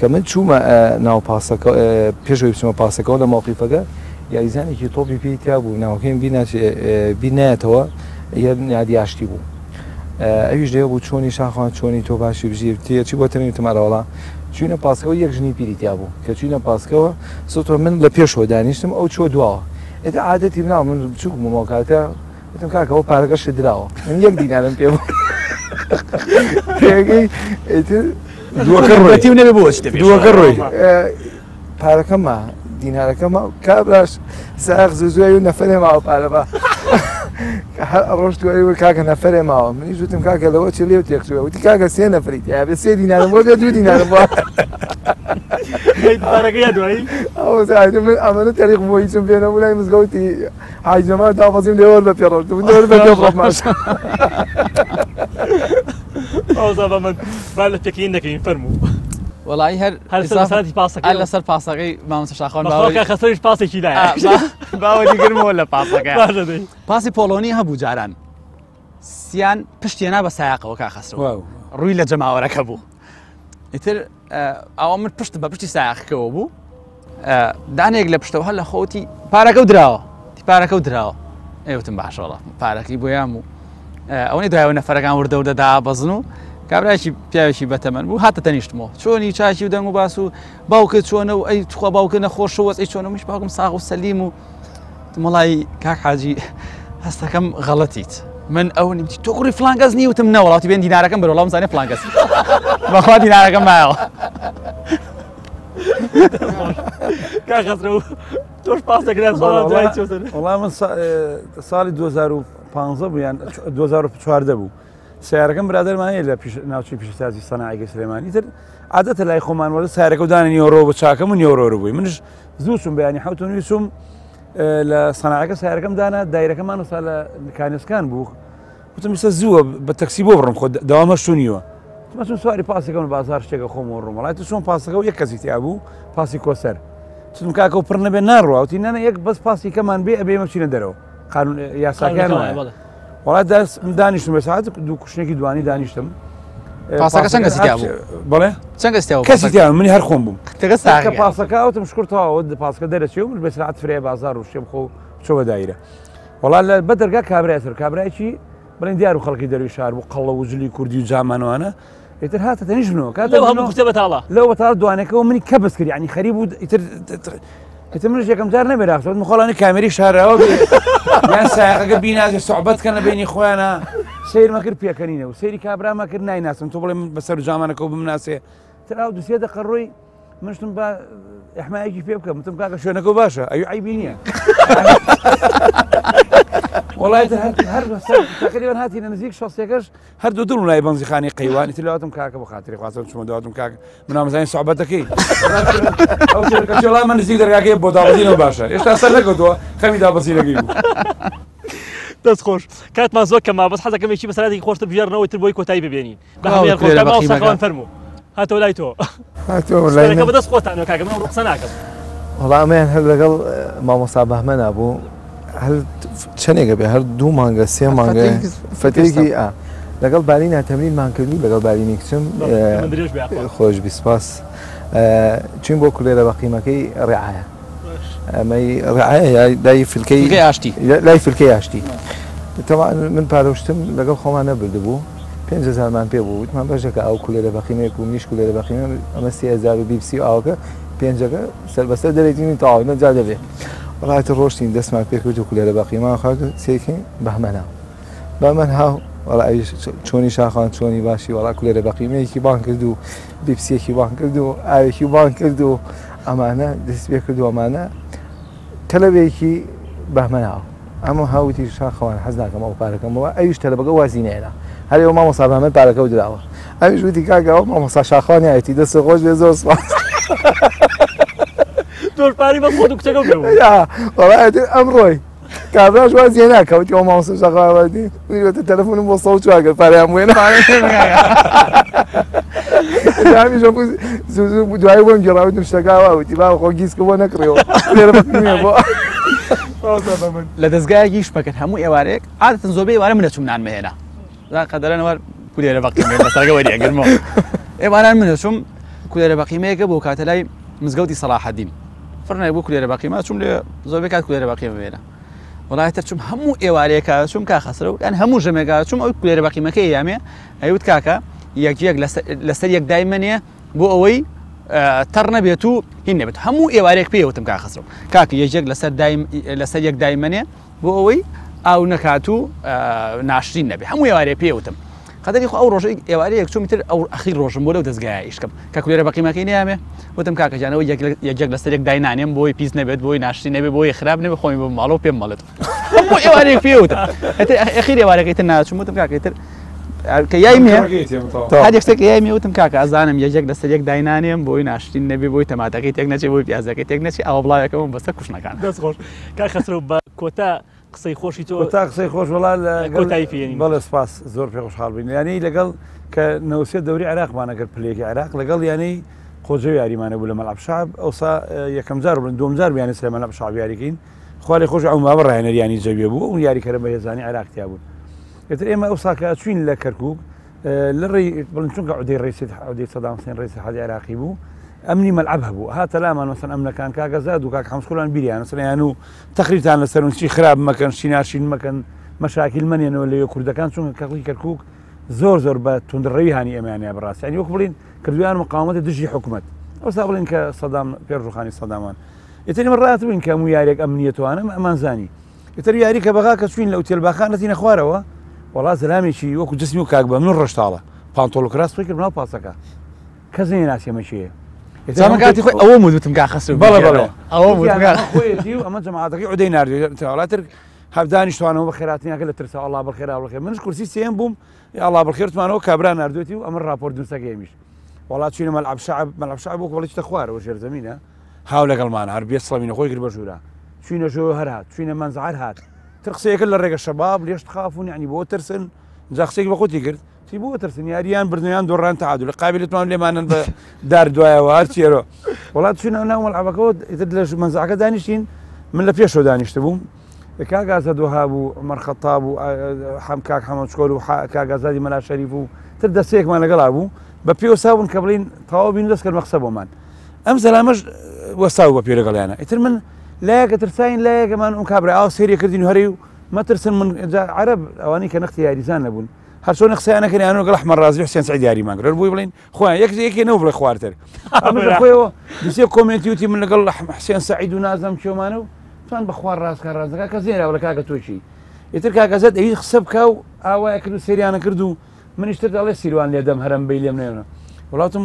کە من چوومە ناو پاسەکە پێشەوەی بچمە پاسەکەەوە لە ماوقیفەکە یاریزانێکی تۆپی پێیتیا بوو ناوەکەیم بینایەتەوە یە نادیاشتی بوو. ئەویش دێ بوو چۆنی شاخواان چۆنی تۆ باشی بژیرتیە چی بۆ تەمیتەمەرەوەڵا چوینە پاسکەوە یەک ژنی پیریتیا بوو کە چوینە پاسکەوە سۆ من لە پێشەوە دانیشتم ئەو چۆ دواوە. ئێتە عادەتی ناو من بچووک مۆکاتە بتم کاکەەوە پارەکەش دراوە من یەک دینارم پێ پێگەی دووەکەڕێتی نەبێ بۆ دووەکە ڕۆی پارەکەمە دینارەکەمە کابراش ساق زوزوی و نەفرێ ماوە پارەبا هەر ڕۆژ دوایی کاکە نەفرێ ماوە منی ژوتم کاکە لەەوە چ لێو تێکشوە وتی کاکە سێ نەفریت یا بێ سێ دینارم بۆ دو دینارم بووە. ئەمەە تەریق بۆی چم پێێنە وڵای مزگەوتی حیجەما تاافزیم لێوە بە پێڕۆ بە پێڕۆماش. من لە تێکین دەکەین فەرمو وڵی هەر هەر لەسەر پاسەکەی مامسە شاخۆن خەسەرش پاسێکی دا باوەی گرمەوە لە پاسەکە پاسی پۆلۆنی هەبوو جاران سیان پشتێنا بە سایقەوە کا خەسەوە ڕووی لە جەماوەەکە بوو ئیتر ئەوە من پشت بە پشتی ساخکەوە بوو دانێک لە پشتەوە هەر لە خۆتی پارەکە و درراوە تی پارەکە و درراوە ئێوتم باشەوەڵ پارەکەی بۆیان و ئەوەی دایەوە نەفەرەکان وردە و دەدا بەزن و کابراایکی پیاوێکی بەتەمەەن بوو هاتە تەنیشتمەوە چۆنی چاکی و دەنگ و باس و باوکە چۆنە و ئەی توخوا باوکە نەخۆشەوە ئەی چۆنە مش باوکم ساغ و سەلیم و مەڵی کاک حاجی هەستەکەم غەڵەتیت من ئەو نیمتی تۆ کوڕی فلانگەز نی وتم نە وڵاتی بێن دیینارەکەم بەرەڵام زانێ فلانگەز بەخوا دیینارەکەم مایەوە تۆش پاسەکرێت وڵام من ساڵی 2015 بوویان 2014 بوو سیارەکەم برادەرمانەیە لە ناوچی پیشتازی سەناعیگە سلێمانی تر عادەتە لای خۆمانوەە سارەکە دانە نیۆڕۆ بە چاکەم و نیۆڕۆ بووی منش زوو چوم بەیانی حوتون ویسوم لە سەناعەکە سایرەکەمدانە دایرەکەمان وسا لە کانسکان بوو وتم سە زووە بە تەکسی بۆ بڕم خۆ داوامە شوونیوە مەچون سواری پاسەکەم بازار شتێکە خۆمەوە ڕوومەڵاتی چۆن پاسەکە و یەک کەسی تیا بوو پاسی کۆسەر چون کاکە و پڕ نەبێ ناڕواوتی نەنە یەک بەس پاسی کەمان بێ ئەبێ مەچینە دەرەوە قانون یاساکیان وایە وڵات دانیشتم بە ساعت دوو کوشتێکی دوانی دانیشتم پاسەکە چەند کەسییا بڵێ چەند کەسییا کەسییا منی هەر خۆم بووم تەکە پاسەکەوتم شکرتەوە پاسەکە دەرەچی و بەسرعات فرێ بازار و شێم خۆ چۆوە دایرە وڵا لە بە دەرگا کابراەر کابراایکی بڵێن دیار و خەڵکی دەروی شار و قەڵە وزلی کوردی و جامانوانە ئیتر هاتە تەنیژنەوە کات هەمووتە بەتاڵە لەو بەتال دوانەکەەوە منی کە بەس کردی ینی خەری بود ئیتر منش یەکەم جار نەبێراخت مخۆڵانی کامری شارەوە یان ساقەکە بیناکە سوعبەت کە نە بینی خۆیانە سير ما كر فيها كنينة وسيري كابرا ما كر ناي ناس من تقولي بسر جامعة كوب من ناسه ترى ودي سيدا قروي منش تم با إحماء يجي فيها بكم تم شو أنا كوب باشا أيو عيبينيا والله إذا هر تقريبا هاتي نزيك شو سيكش هر دو دول نايبان زخاني قيوان إتلا أتم كذا كوب خاطري خاطر شو ما دواتم كذا من أمس أنا صعبة أو شو كشو لا من نزيك درجة كي بودا بزينو باشا إيش تأثر لك دوا خمي دا بزينو دست خوش کات ما بس حتی کمی چی کەما بەس خوشت بیار نوی تربوی بژێرنەوەی تر بۆی کۆتایی ببێنین بە هەمێر خۆشەکەماوە خوان فرمو هاتو لای تو هاتو لای من دست خوش تانو تۆ هاتۆەکە بەدەست خۆتانەوە کاگەمە ڕقسە ناکەم وەڵامیان هەر لەگەڵ اه، مامۆسا بەحمە نبوو هەر چندێکە بێ هەر دوو مانگە سێ مانگە فتێکی ئا تمرین مان تەمرینمانکردنی لەگەڵ بارینی کچم خوش بیسپاس اه، چین با کولێرە بە قیمەکەی ڕێعاە ئەمەی ڕعاەیە لای فلکەی یاشتی لای فلکە یاشتی تەوان من پارۆشتم لەگەڵ خۆمان نەبرد بوو پێنج زارمان پێ بوو وتمان بەشەکە ئەو کولێ لە بەخینێک و میش کولێ لە بەخینە ئەمە سیهزار و بیبسی ئاوکە پێنجەکە سەربەسەر دەرێتین تاوانە جا دەبێ وڵاتە ڕۆشتین دەستمان پێکرد و کولێ لە بەقیمان خاک سێکین بەمەنا بەمەەن هاو وڵی چۆنی شاخان چۆنی باشی وڵا کولێرە بەقیمەیەکی بان کرد و بیپسیەکی بان کرد و ئاوێکی بان کرد و ئەمانە دەست پێ کرد و ئەمانە تەلەوێکی بەمەناوە ئەمە هاوتی شاخەوان حەز ناکەم ئەو پارەکەمەوە ئەویش تەلەبگە وازینێنا هەرێ ما مەسابامە پارەکە و درراوە ئەویش وتی کاگەەوە ما مەسا شاخوانی ئاەتی دەست خۆش بێ زۆر سپاس دۆرپاری بە خۆ کچەکە ئەمڕۆی کابراش باز یه نکوتی و ماوس شقا بعدی میگه تلفنم با صوت چوا کرد برای امو نه دامی جو کو زو زو دوای بم جراوت مشتاقا و تی با خو گیس کو نکریو لێرە بکنیە بۆ لە دەستگایەکی شپەکەت هەموو ئێوارێک عادەتەن زۆبەی وارە منە چوم نانمەهێنا قەدەرەوە کولێرە بەقیمەسەرگەوە دیگەرمەوە ئێواران منە چوم کولێرە بەقیمەیەەکە بۆ کاتە لای مزگەوتی سەلاحەدین فڕنای بۆ کولێرە بەقیمە چوم لێ زۆبێ کات کولێرە بەقیمە وێنە وڵایەتە چوم هەموو ئێوارەیەکە چوم کا خەسرە وتیان هەموو ژەمێگا چوم ئەو کولێرە بەقیمەکەی یامێ ئەیوت کاکە یەکیەک لەسەر یەک دایمەنێ بۆ ئەوەی تەڕ نەبێت و هین نەبێت هەموو ئێوارێک پێوتم کا خسرم کاکە یەکێک لەسەر یەک دایمەنێ بۆ ئەوەی ئاو نەکات و ناشرین نەبێ هەموو ئێوارێ پێوتم قەدەری خو ئەو ڕۆژی ئێوارە یەک چوم تر ئەو ئەخی ڕۆژم بۆ لەو دەستگایە ئیشکەم کە کولێرە بەقیمەکەی نیامێ وتم کاکەجانەوە یەکێک لە سەرێک داینانێم بۆی پیس نەبێت بۆی ناشتی نەبێت بۆی خراپ نەبێت خۆی بە ماڵەوە پێم مەڵێت ئێوارێک پێوتە ئەخیر ئێوارەکەی تر ناچم وتم کاکەی تر کە یای هەێکێک یای میوتم کاکە ئازانم یەکێک لە سەرێک داینانێم بۆی ناشتین نەبی بۆی تەماتەکەی تێک نەچێت بۆی پیازەکەی تێک نەچی ئەو بڵایەکەم بەسە کوشنەکان دەستخۆش کار خەسر بە کۆتا قسەی خۆشی تۆ تا قسەی خۆش وڵات لەگەڵ بەڵێ سپاس زۆر پێ خۆشحاڵ بین ینی لەگەڵ کە نووسێت دەوری عراقمانەگەر پلێکی عراق لەگەڵ یانەی خۆجێ یاریمانە بوو لە مەلابشاب ئەوسا یەکەم جار بن دوم جار بیانە سێ مەلابشاب یاریکەین خالی خۆش ئەو ماوە ڕێنەریانی جەبێ بوو ئەو یاریکەرە بەهێزانی عراقتیا بوون ئێتر ئێمە ئەو ساکە چوین لە کەرکک لە ڕێ بڵن چونکە عودەی ڕێیسیت عودەی سەدام سێن ڕێسی حادی عراقی بوو امني ملعبها بو هات لا مثلا امنا كان كاكا زاد وكاك حمص كلان بيري يعني مثلا يعني تخريب تاعنا مثلا شي خراب ما كان شي ناشين ما مشاكل من يعني ولا كرد كان شنو كاكي كركوك زور زور با تندروي هاني يعني امانيا يعني براس يعني يقبلين كردوان يعني مقاومه دجي حكمت او صابلين كصدام بيرجو خاني صدامان يتني مرات وين كان وياريك امنيته وانا ما زاني يتري ياريك بغاك شوين لو تي الباخان تينا خواروا والله زلامي شي وكو جسمي وكاك من كازين بانطولوك راس ناس يا زعما أنا اخويا او أنا متمقع خاصو أنا بلا او أنا متمقع اخويا أنا اما جماعه أنا عدين نارجو أنا هبداني شو انا أنا قال ترسا أنا بالخير الله أنا منش كرسي أنا بوم يا أنا بالخير تمانو أنا اردوتي وامر رابور دون ساقيمش والله تشينا ملعب شعب ملعب شعب والله تخوار وشير زمينه هاولا قال معنا عربي يسلمين اخوي قرب شورا شينا شو هرهات شينا منزعر هات ترقصي كل الرقة الشباب ليش تخافون يعني بو ترسن زاخسيك بقوتي قرد چی بووە ترسن یاریان بردنیان دۆڕان تعادل قابلتمان لێمانن بە دار دوایەوە هەر چێرۆ وڵات چینە ناو مەلعبەکەەوە ئیتر لە مەزعەکە دانیشتین من لە پێشەوە دانیشتە بووم کاگازە دوها بوو مەرخەتاب و حەم کاک حەمە چکۆل و کاگازادی مەلا شەریف و تر دەستەیەکمان لەگەڵا بوو بە پێوەسا بوون کە بڵین تەواو بین دەستکرد مەخسە بۆمان ئەم زەلامەش وەساو لگل پێرەگەڵیانە ئیتر من لایەکە ترساین لایەکەمان ئەم کابرا ئاو سێری کردین هەری ما مەترسن من عرب ئەوانەی کە نەختی یاریزان نەبوون هر سونه هەرچۆن قسەیانەکەن یان گەڵ حمەڕازی حسیێن سعید مانگر رو بڵین خۆیان یەک یەکێ یکی نوبل خوارتر خۆیەوە دیسێ کۆمنتیوتی من احمر حسین سعید و نازم چیو فن کێمانە و توان بەخوار ڕاستکە ڕازەکە کە ولی لە تو چی ئیتر کاگەزت ئەوی إيه قسە بکە کاو آوا اکنون سری آن کردو و منیشتر دەڵێ سیروان لیادم لێدەم هەرم بی لێم نێنە وڵاتم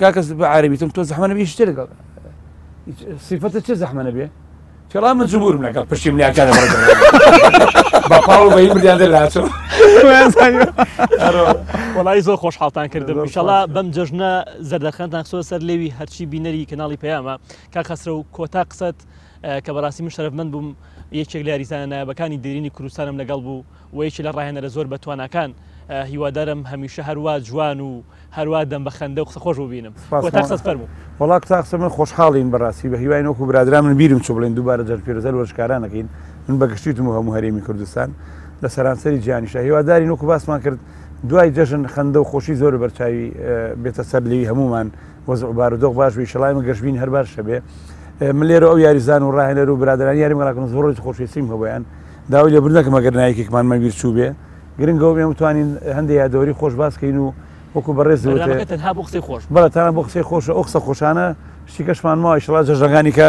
کاکەس بە عربیتم تۆ زەحمەە بیشتر لەگەڵ صفتە چه زحمت نبیه تێڵا من جبورم لەگەڵ پشتی منیاکانە بە پاڵ بەی بریاندە لاچوو وڵی زۆر خۆشحاڵتان کردم شڵا بەم جژنە زەردەخەندان سۆ سەر لێوی هەرچی بینەری کەناڵی پەیامە کا خەسرە و کۆتا قسەت کە بەڕاستی من شەرفمەند بووم یەکێک لە یاریزانە نایبەکانی دەرینی کوردستانم لەگەڵ بوو و یەکی لە ڕاهێنەرە زۆر بەتوانەکان هیوادارم هەمیشە هەروە جوان و هەروە دەم بەخەندە و خۆش بینم تاقسەرم وڵا تاقسە من خۆشحاڵین بەڕاستی بە هیوای نۆکو برادرا من بیرم چ بڵێن دووبارە جەرپێرزەر وەشکارانەکەین من بەگشتیتم و هەموو هەرێمی کوردستان لە سەرانسەری جیانیشە هیواداری نۆکو باسمان کرد دوای جەژن خەندە و خۆشی زۆر بەرچاوی بێتە سەر لەوی هەمومان وەزبار و دۆغ باشوی شڵای من گەشتبین هەر باش شەبێ من لێرە ئەو یاریزان و ڕاهێنەر و برادران یاری مەلاکن زۆڕی خۆشیسیم هەبیان داوای لە بردەکەمەگەر نایکێکمان مەبییر چوو بێ گرنگەوە بێ توانین هەندێک یادەوەری خۆش باسکەین و وەکو بەڕێزتەنها بۆ قسەی خۆش بەڵە تاە بۆ قسەی خۆشە ئۆ قسە خۆشانە شتی کەشمان ماوە شڵا جەژەکانی کە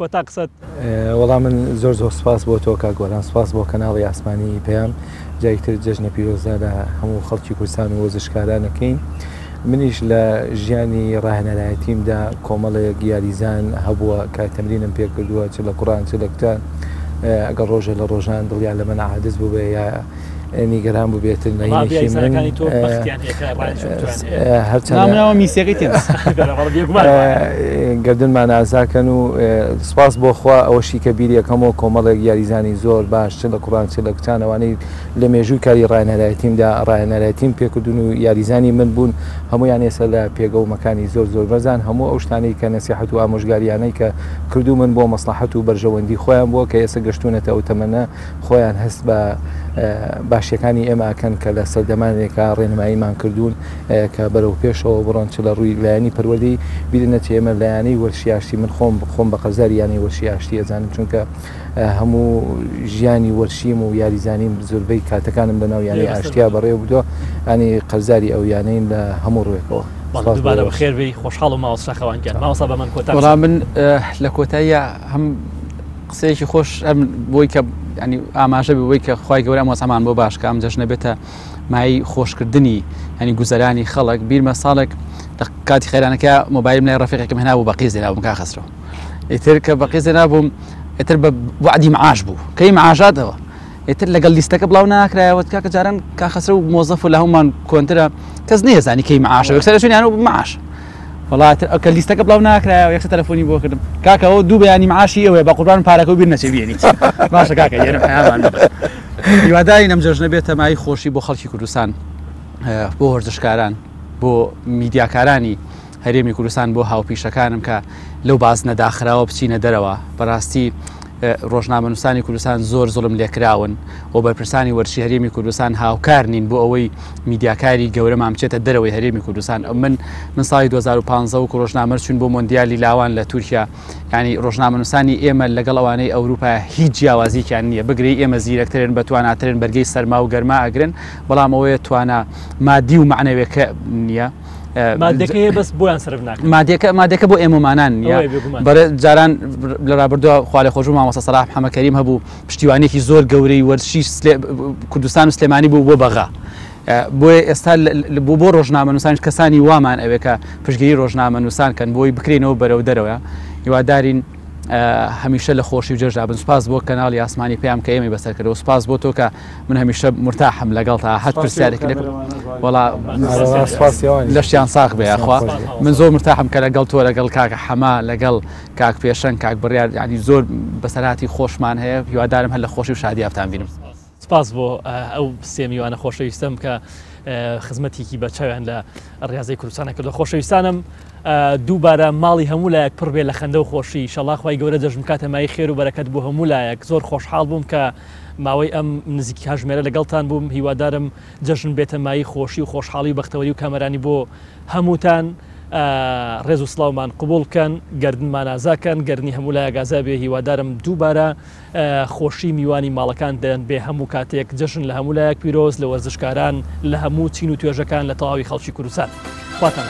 کۆتا قسەت وەڵام من زۆر زۆر سپاس بۆ تۆکە گۆران سپاس بۆ کەناڵی ئاسمانی پێیان جایکتر جەژنە پیرۆزە لە هەموو خەڵکی کوردستان و وەزشکارانەکەین. منیش لە ژیانی ڕاهنەرایەتیمدا کۆمەڵەیە گیاریزان هەبووە کاتەمرینم پێ کردووە چ لە کوڕان چ لە کتان اگر روزه لروزان دلیل من عادز بوده یا نیگەران بوو بێتن هەرچەنەوە میسیەکەی گردنمان ئازاکەن و سپاس بۆ خوا ئەوەشی کە بیریەکەمەوە کۆمەڵێک یاریزانی زۆر باش چ لە کوڕان چ لە کوچانەوانەی لە مێژووی کاری ڕایەنەرایەتیمدا ڕایەنەرایەتیم پێکردون و یاریزانی من بوون هەمویان ێسە لە پێگە و مەکانی زۆر زۆر بەزان هەموو ئەو شتانی کە نسیحەت و ئامۆژگاریانەی کە کردو من بۆ مەسلحەت و بەرژەوەندی خۆیان بووە کە ئێستا گەشتونەتە ئەو تەمەنە خۆیان هەست بە باشیەکانی ئێماکەن کە لە سەردەمانێکا ڕێنماییمان کردوون کە بەرەو پێشەوە بڕۆن چ لە ڕووی لایانی پەروەدی بیدنەتی ئێمە لایانی وەرشیاشتی من خۆم خۆم بە قەزاری یانی وەرشیاشتی ئەزانم چونکە هەموو ژیانی وەرشیم و یاریزانیم زۆربەی کاتەکانم لەناو یانی ئاشتیا بەڕێوە بدۆ ئەنی قەزاری ئەو یانەین لە هەموو ڕێکەوە. دوبارە بەخێربی خۆشحاڵ و ماوەسەخەوانکە ماوەسا بە من کۆتا من لە کۆتاییە هەم قسەیەکی خۆش ئەم بۆی کە ینی ئاماژە بەوەی کە خی گەورە مۆسەمان بۆ باشکە ئەم جەژنە بێتە مای خۆشکردنی هەنی گوزەرانی خەڵک بیرمە ساڵێک کاتی خێرانەکە مۆبایلم لای ڕفیقەکەم هێنا بوو باقی زێرا بووم کا خسرو اتر کە باقی زێرا بووم اتر بە وعدی معاش بو بوو کەی معژاتەوە اتر لەگەڵ لیستەکە بڵاو ناکرایەوەت کاکە جاران کا خسرە و خسرو موظف لە هەمان کۆنترە کەس نێزانی کەی معاش سەرشویان و معاش وڵات ئەکە لیستەکە بڵاو ناکرایەوە یەکسە تەلفۆنی بۆ کردم کاکەەوە دوو بەیانی معشی ئەوێ بە قوربان پارەکە و بیر نەچێبیێنی باشە کاکە هیواداری نەمجەژنە بێت تەمای خۆشی بۆ خەڵکی کوردستان بۆ هەرزشکاران بۆ میدیاکارانی هەرێمی کوردستان بۆ هاوپیشەکانم کە لەو باز نەداخراوە بچینە دەرەوە بەڕاستی ڕۆژنامەنووسانی کوردستان زۆر زڵم لێکراون و بەرپرسانی وەرشی هەرێمی کوردستان هاوکار نین بۆ ئەوەی میدیاکاری گەورەمان بچێتە دەرەوەی هەرێمی کوردستان من من ساڵی 2015 و ڕۆژنامە چون بۆ مۆندیالی لاوان لە تورکیا ینی ڕۆژنامەنووسانی ئێمە لەگەڵ ئەوانەی ئەوروپا هیچ جیاوازیکیان نییە بگری ئێمە زیرەکترێن بەتواناترن بەرگەی سەرما و گەرما ئەگرن بەڵام ئەوەیە توانە مادی و معنەوێکە نییە مادەکەی بەس بۆیان سرف ناکە مادەکە مادەکە بۆ ئێمەمانان بەرە جاران لە رابرردووە خوالە خۆش مامەسە سەراح حەمەکەریم هەبوو پشتیوانێکی زۆر گەورەی وەرشی کوردستان و سلێمانی بوو بۆ بەغا. بۆی ئێستا بۆ بۆ ڕۆژنامە نووسان کەسانی وامان ئەوێکە پشتگیری ڕۆژنامە نووسان کەن بۆی بکرێنەوە بەرەو دەرەوە هیوادارین هەمیشە لە خۆشی و جێژدا بن سپاس بۆ کەناڵی ئاسمانی پێیان کە ئێمە بەسەر کردەوە سپاس بۆ تۆ کە من هەمیشە مرتاحم لەگەڵ تا حەت پرسیارێک لێ وڵا لەشتیان ساق بێخوا من زۆر مرتاحم کە لەگەڵ تۆ لەگەڵ کاکە حەما لەگەڵ کاک پێشەن کاک بڕیار ینی زۆر بەسەراتی خۆشمان هەیە هیوادارم هەر لە خۆشی و شادیافتان بینم سپاس بۆ ئەو سێمیوانە خۆشەویستم کە خزمەتێکی بەچەوێن لە ڕاضی کوردستانە کرد لە خۆشەویستانم. دووبارە ماڵی هەموو لایەک پڕ بێ لە خەندە و خۆشی شەڵاخوای گەورە دەژم کاتەمای خێر و بەەکەت بۆ هەموو لایەک زۆر خۆشحاڵ بووم کە ماوەی ئەم نزیکی هاژمێرە لەگەڵتان بووم هیوادارم جەژن بێتەمایی خۆشی و خۆشحاڵی و بەختەوەری و کامەرانی بۆ هەمووتان ڕێز و سلااومان قوبولکەن گردنمان ئازاکەن گردنی هەموو لای ئاگازا بێ هیوادارم دووبارە خۆشی میوانی ماڵەکان دەن بێ هەموو کاتێک جەژن لە هەموو لایەک پیرۆز لە وەرزشکاران لە هەموو چین و توێژەکان لە تەواوی خەڵکی کوردستان خواتان.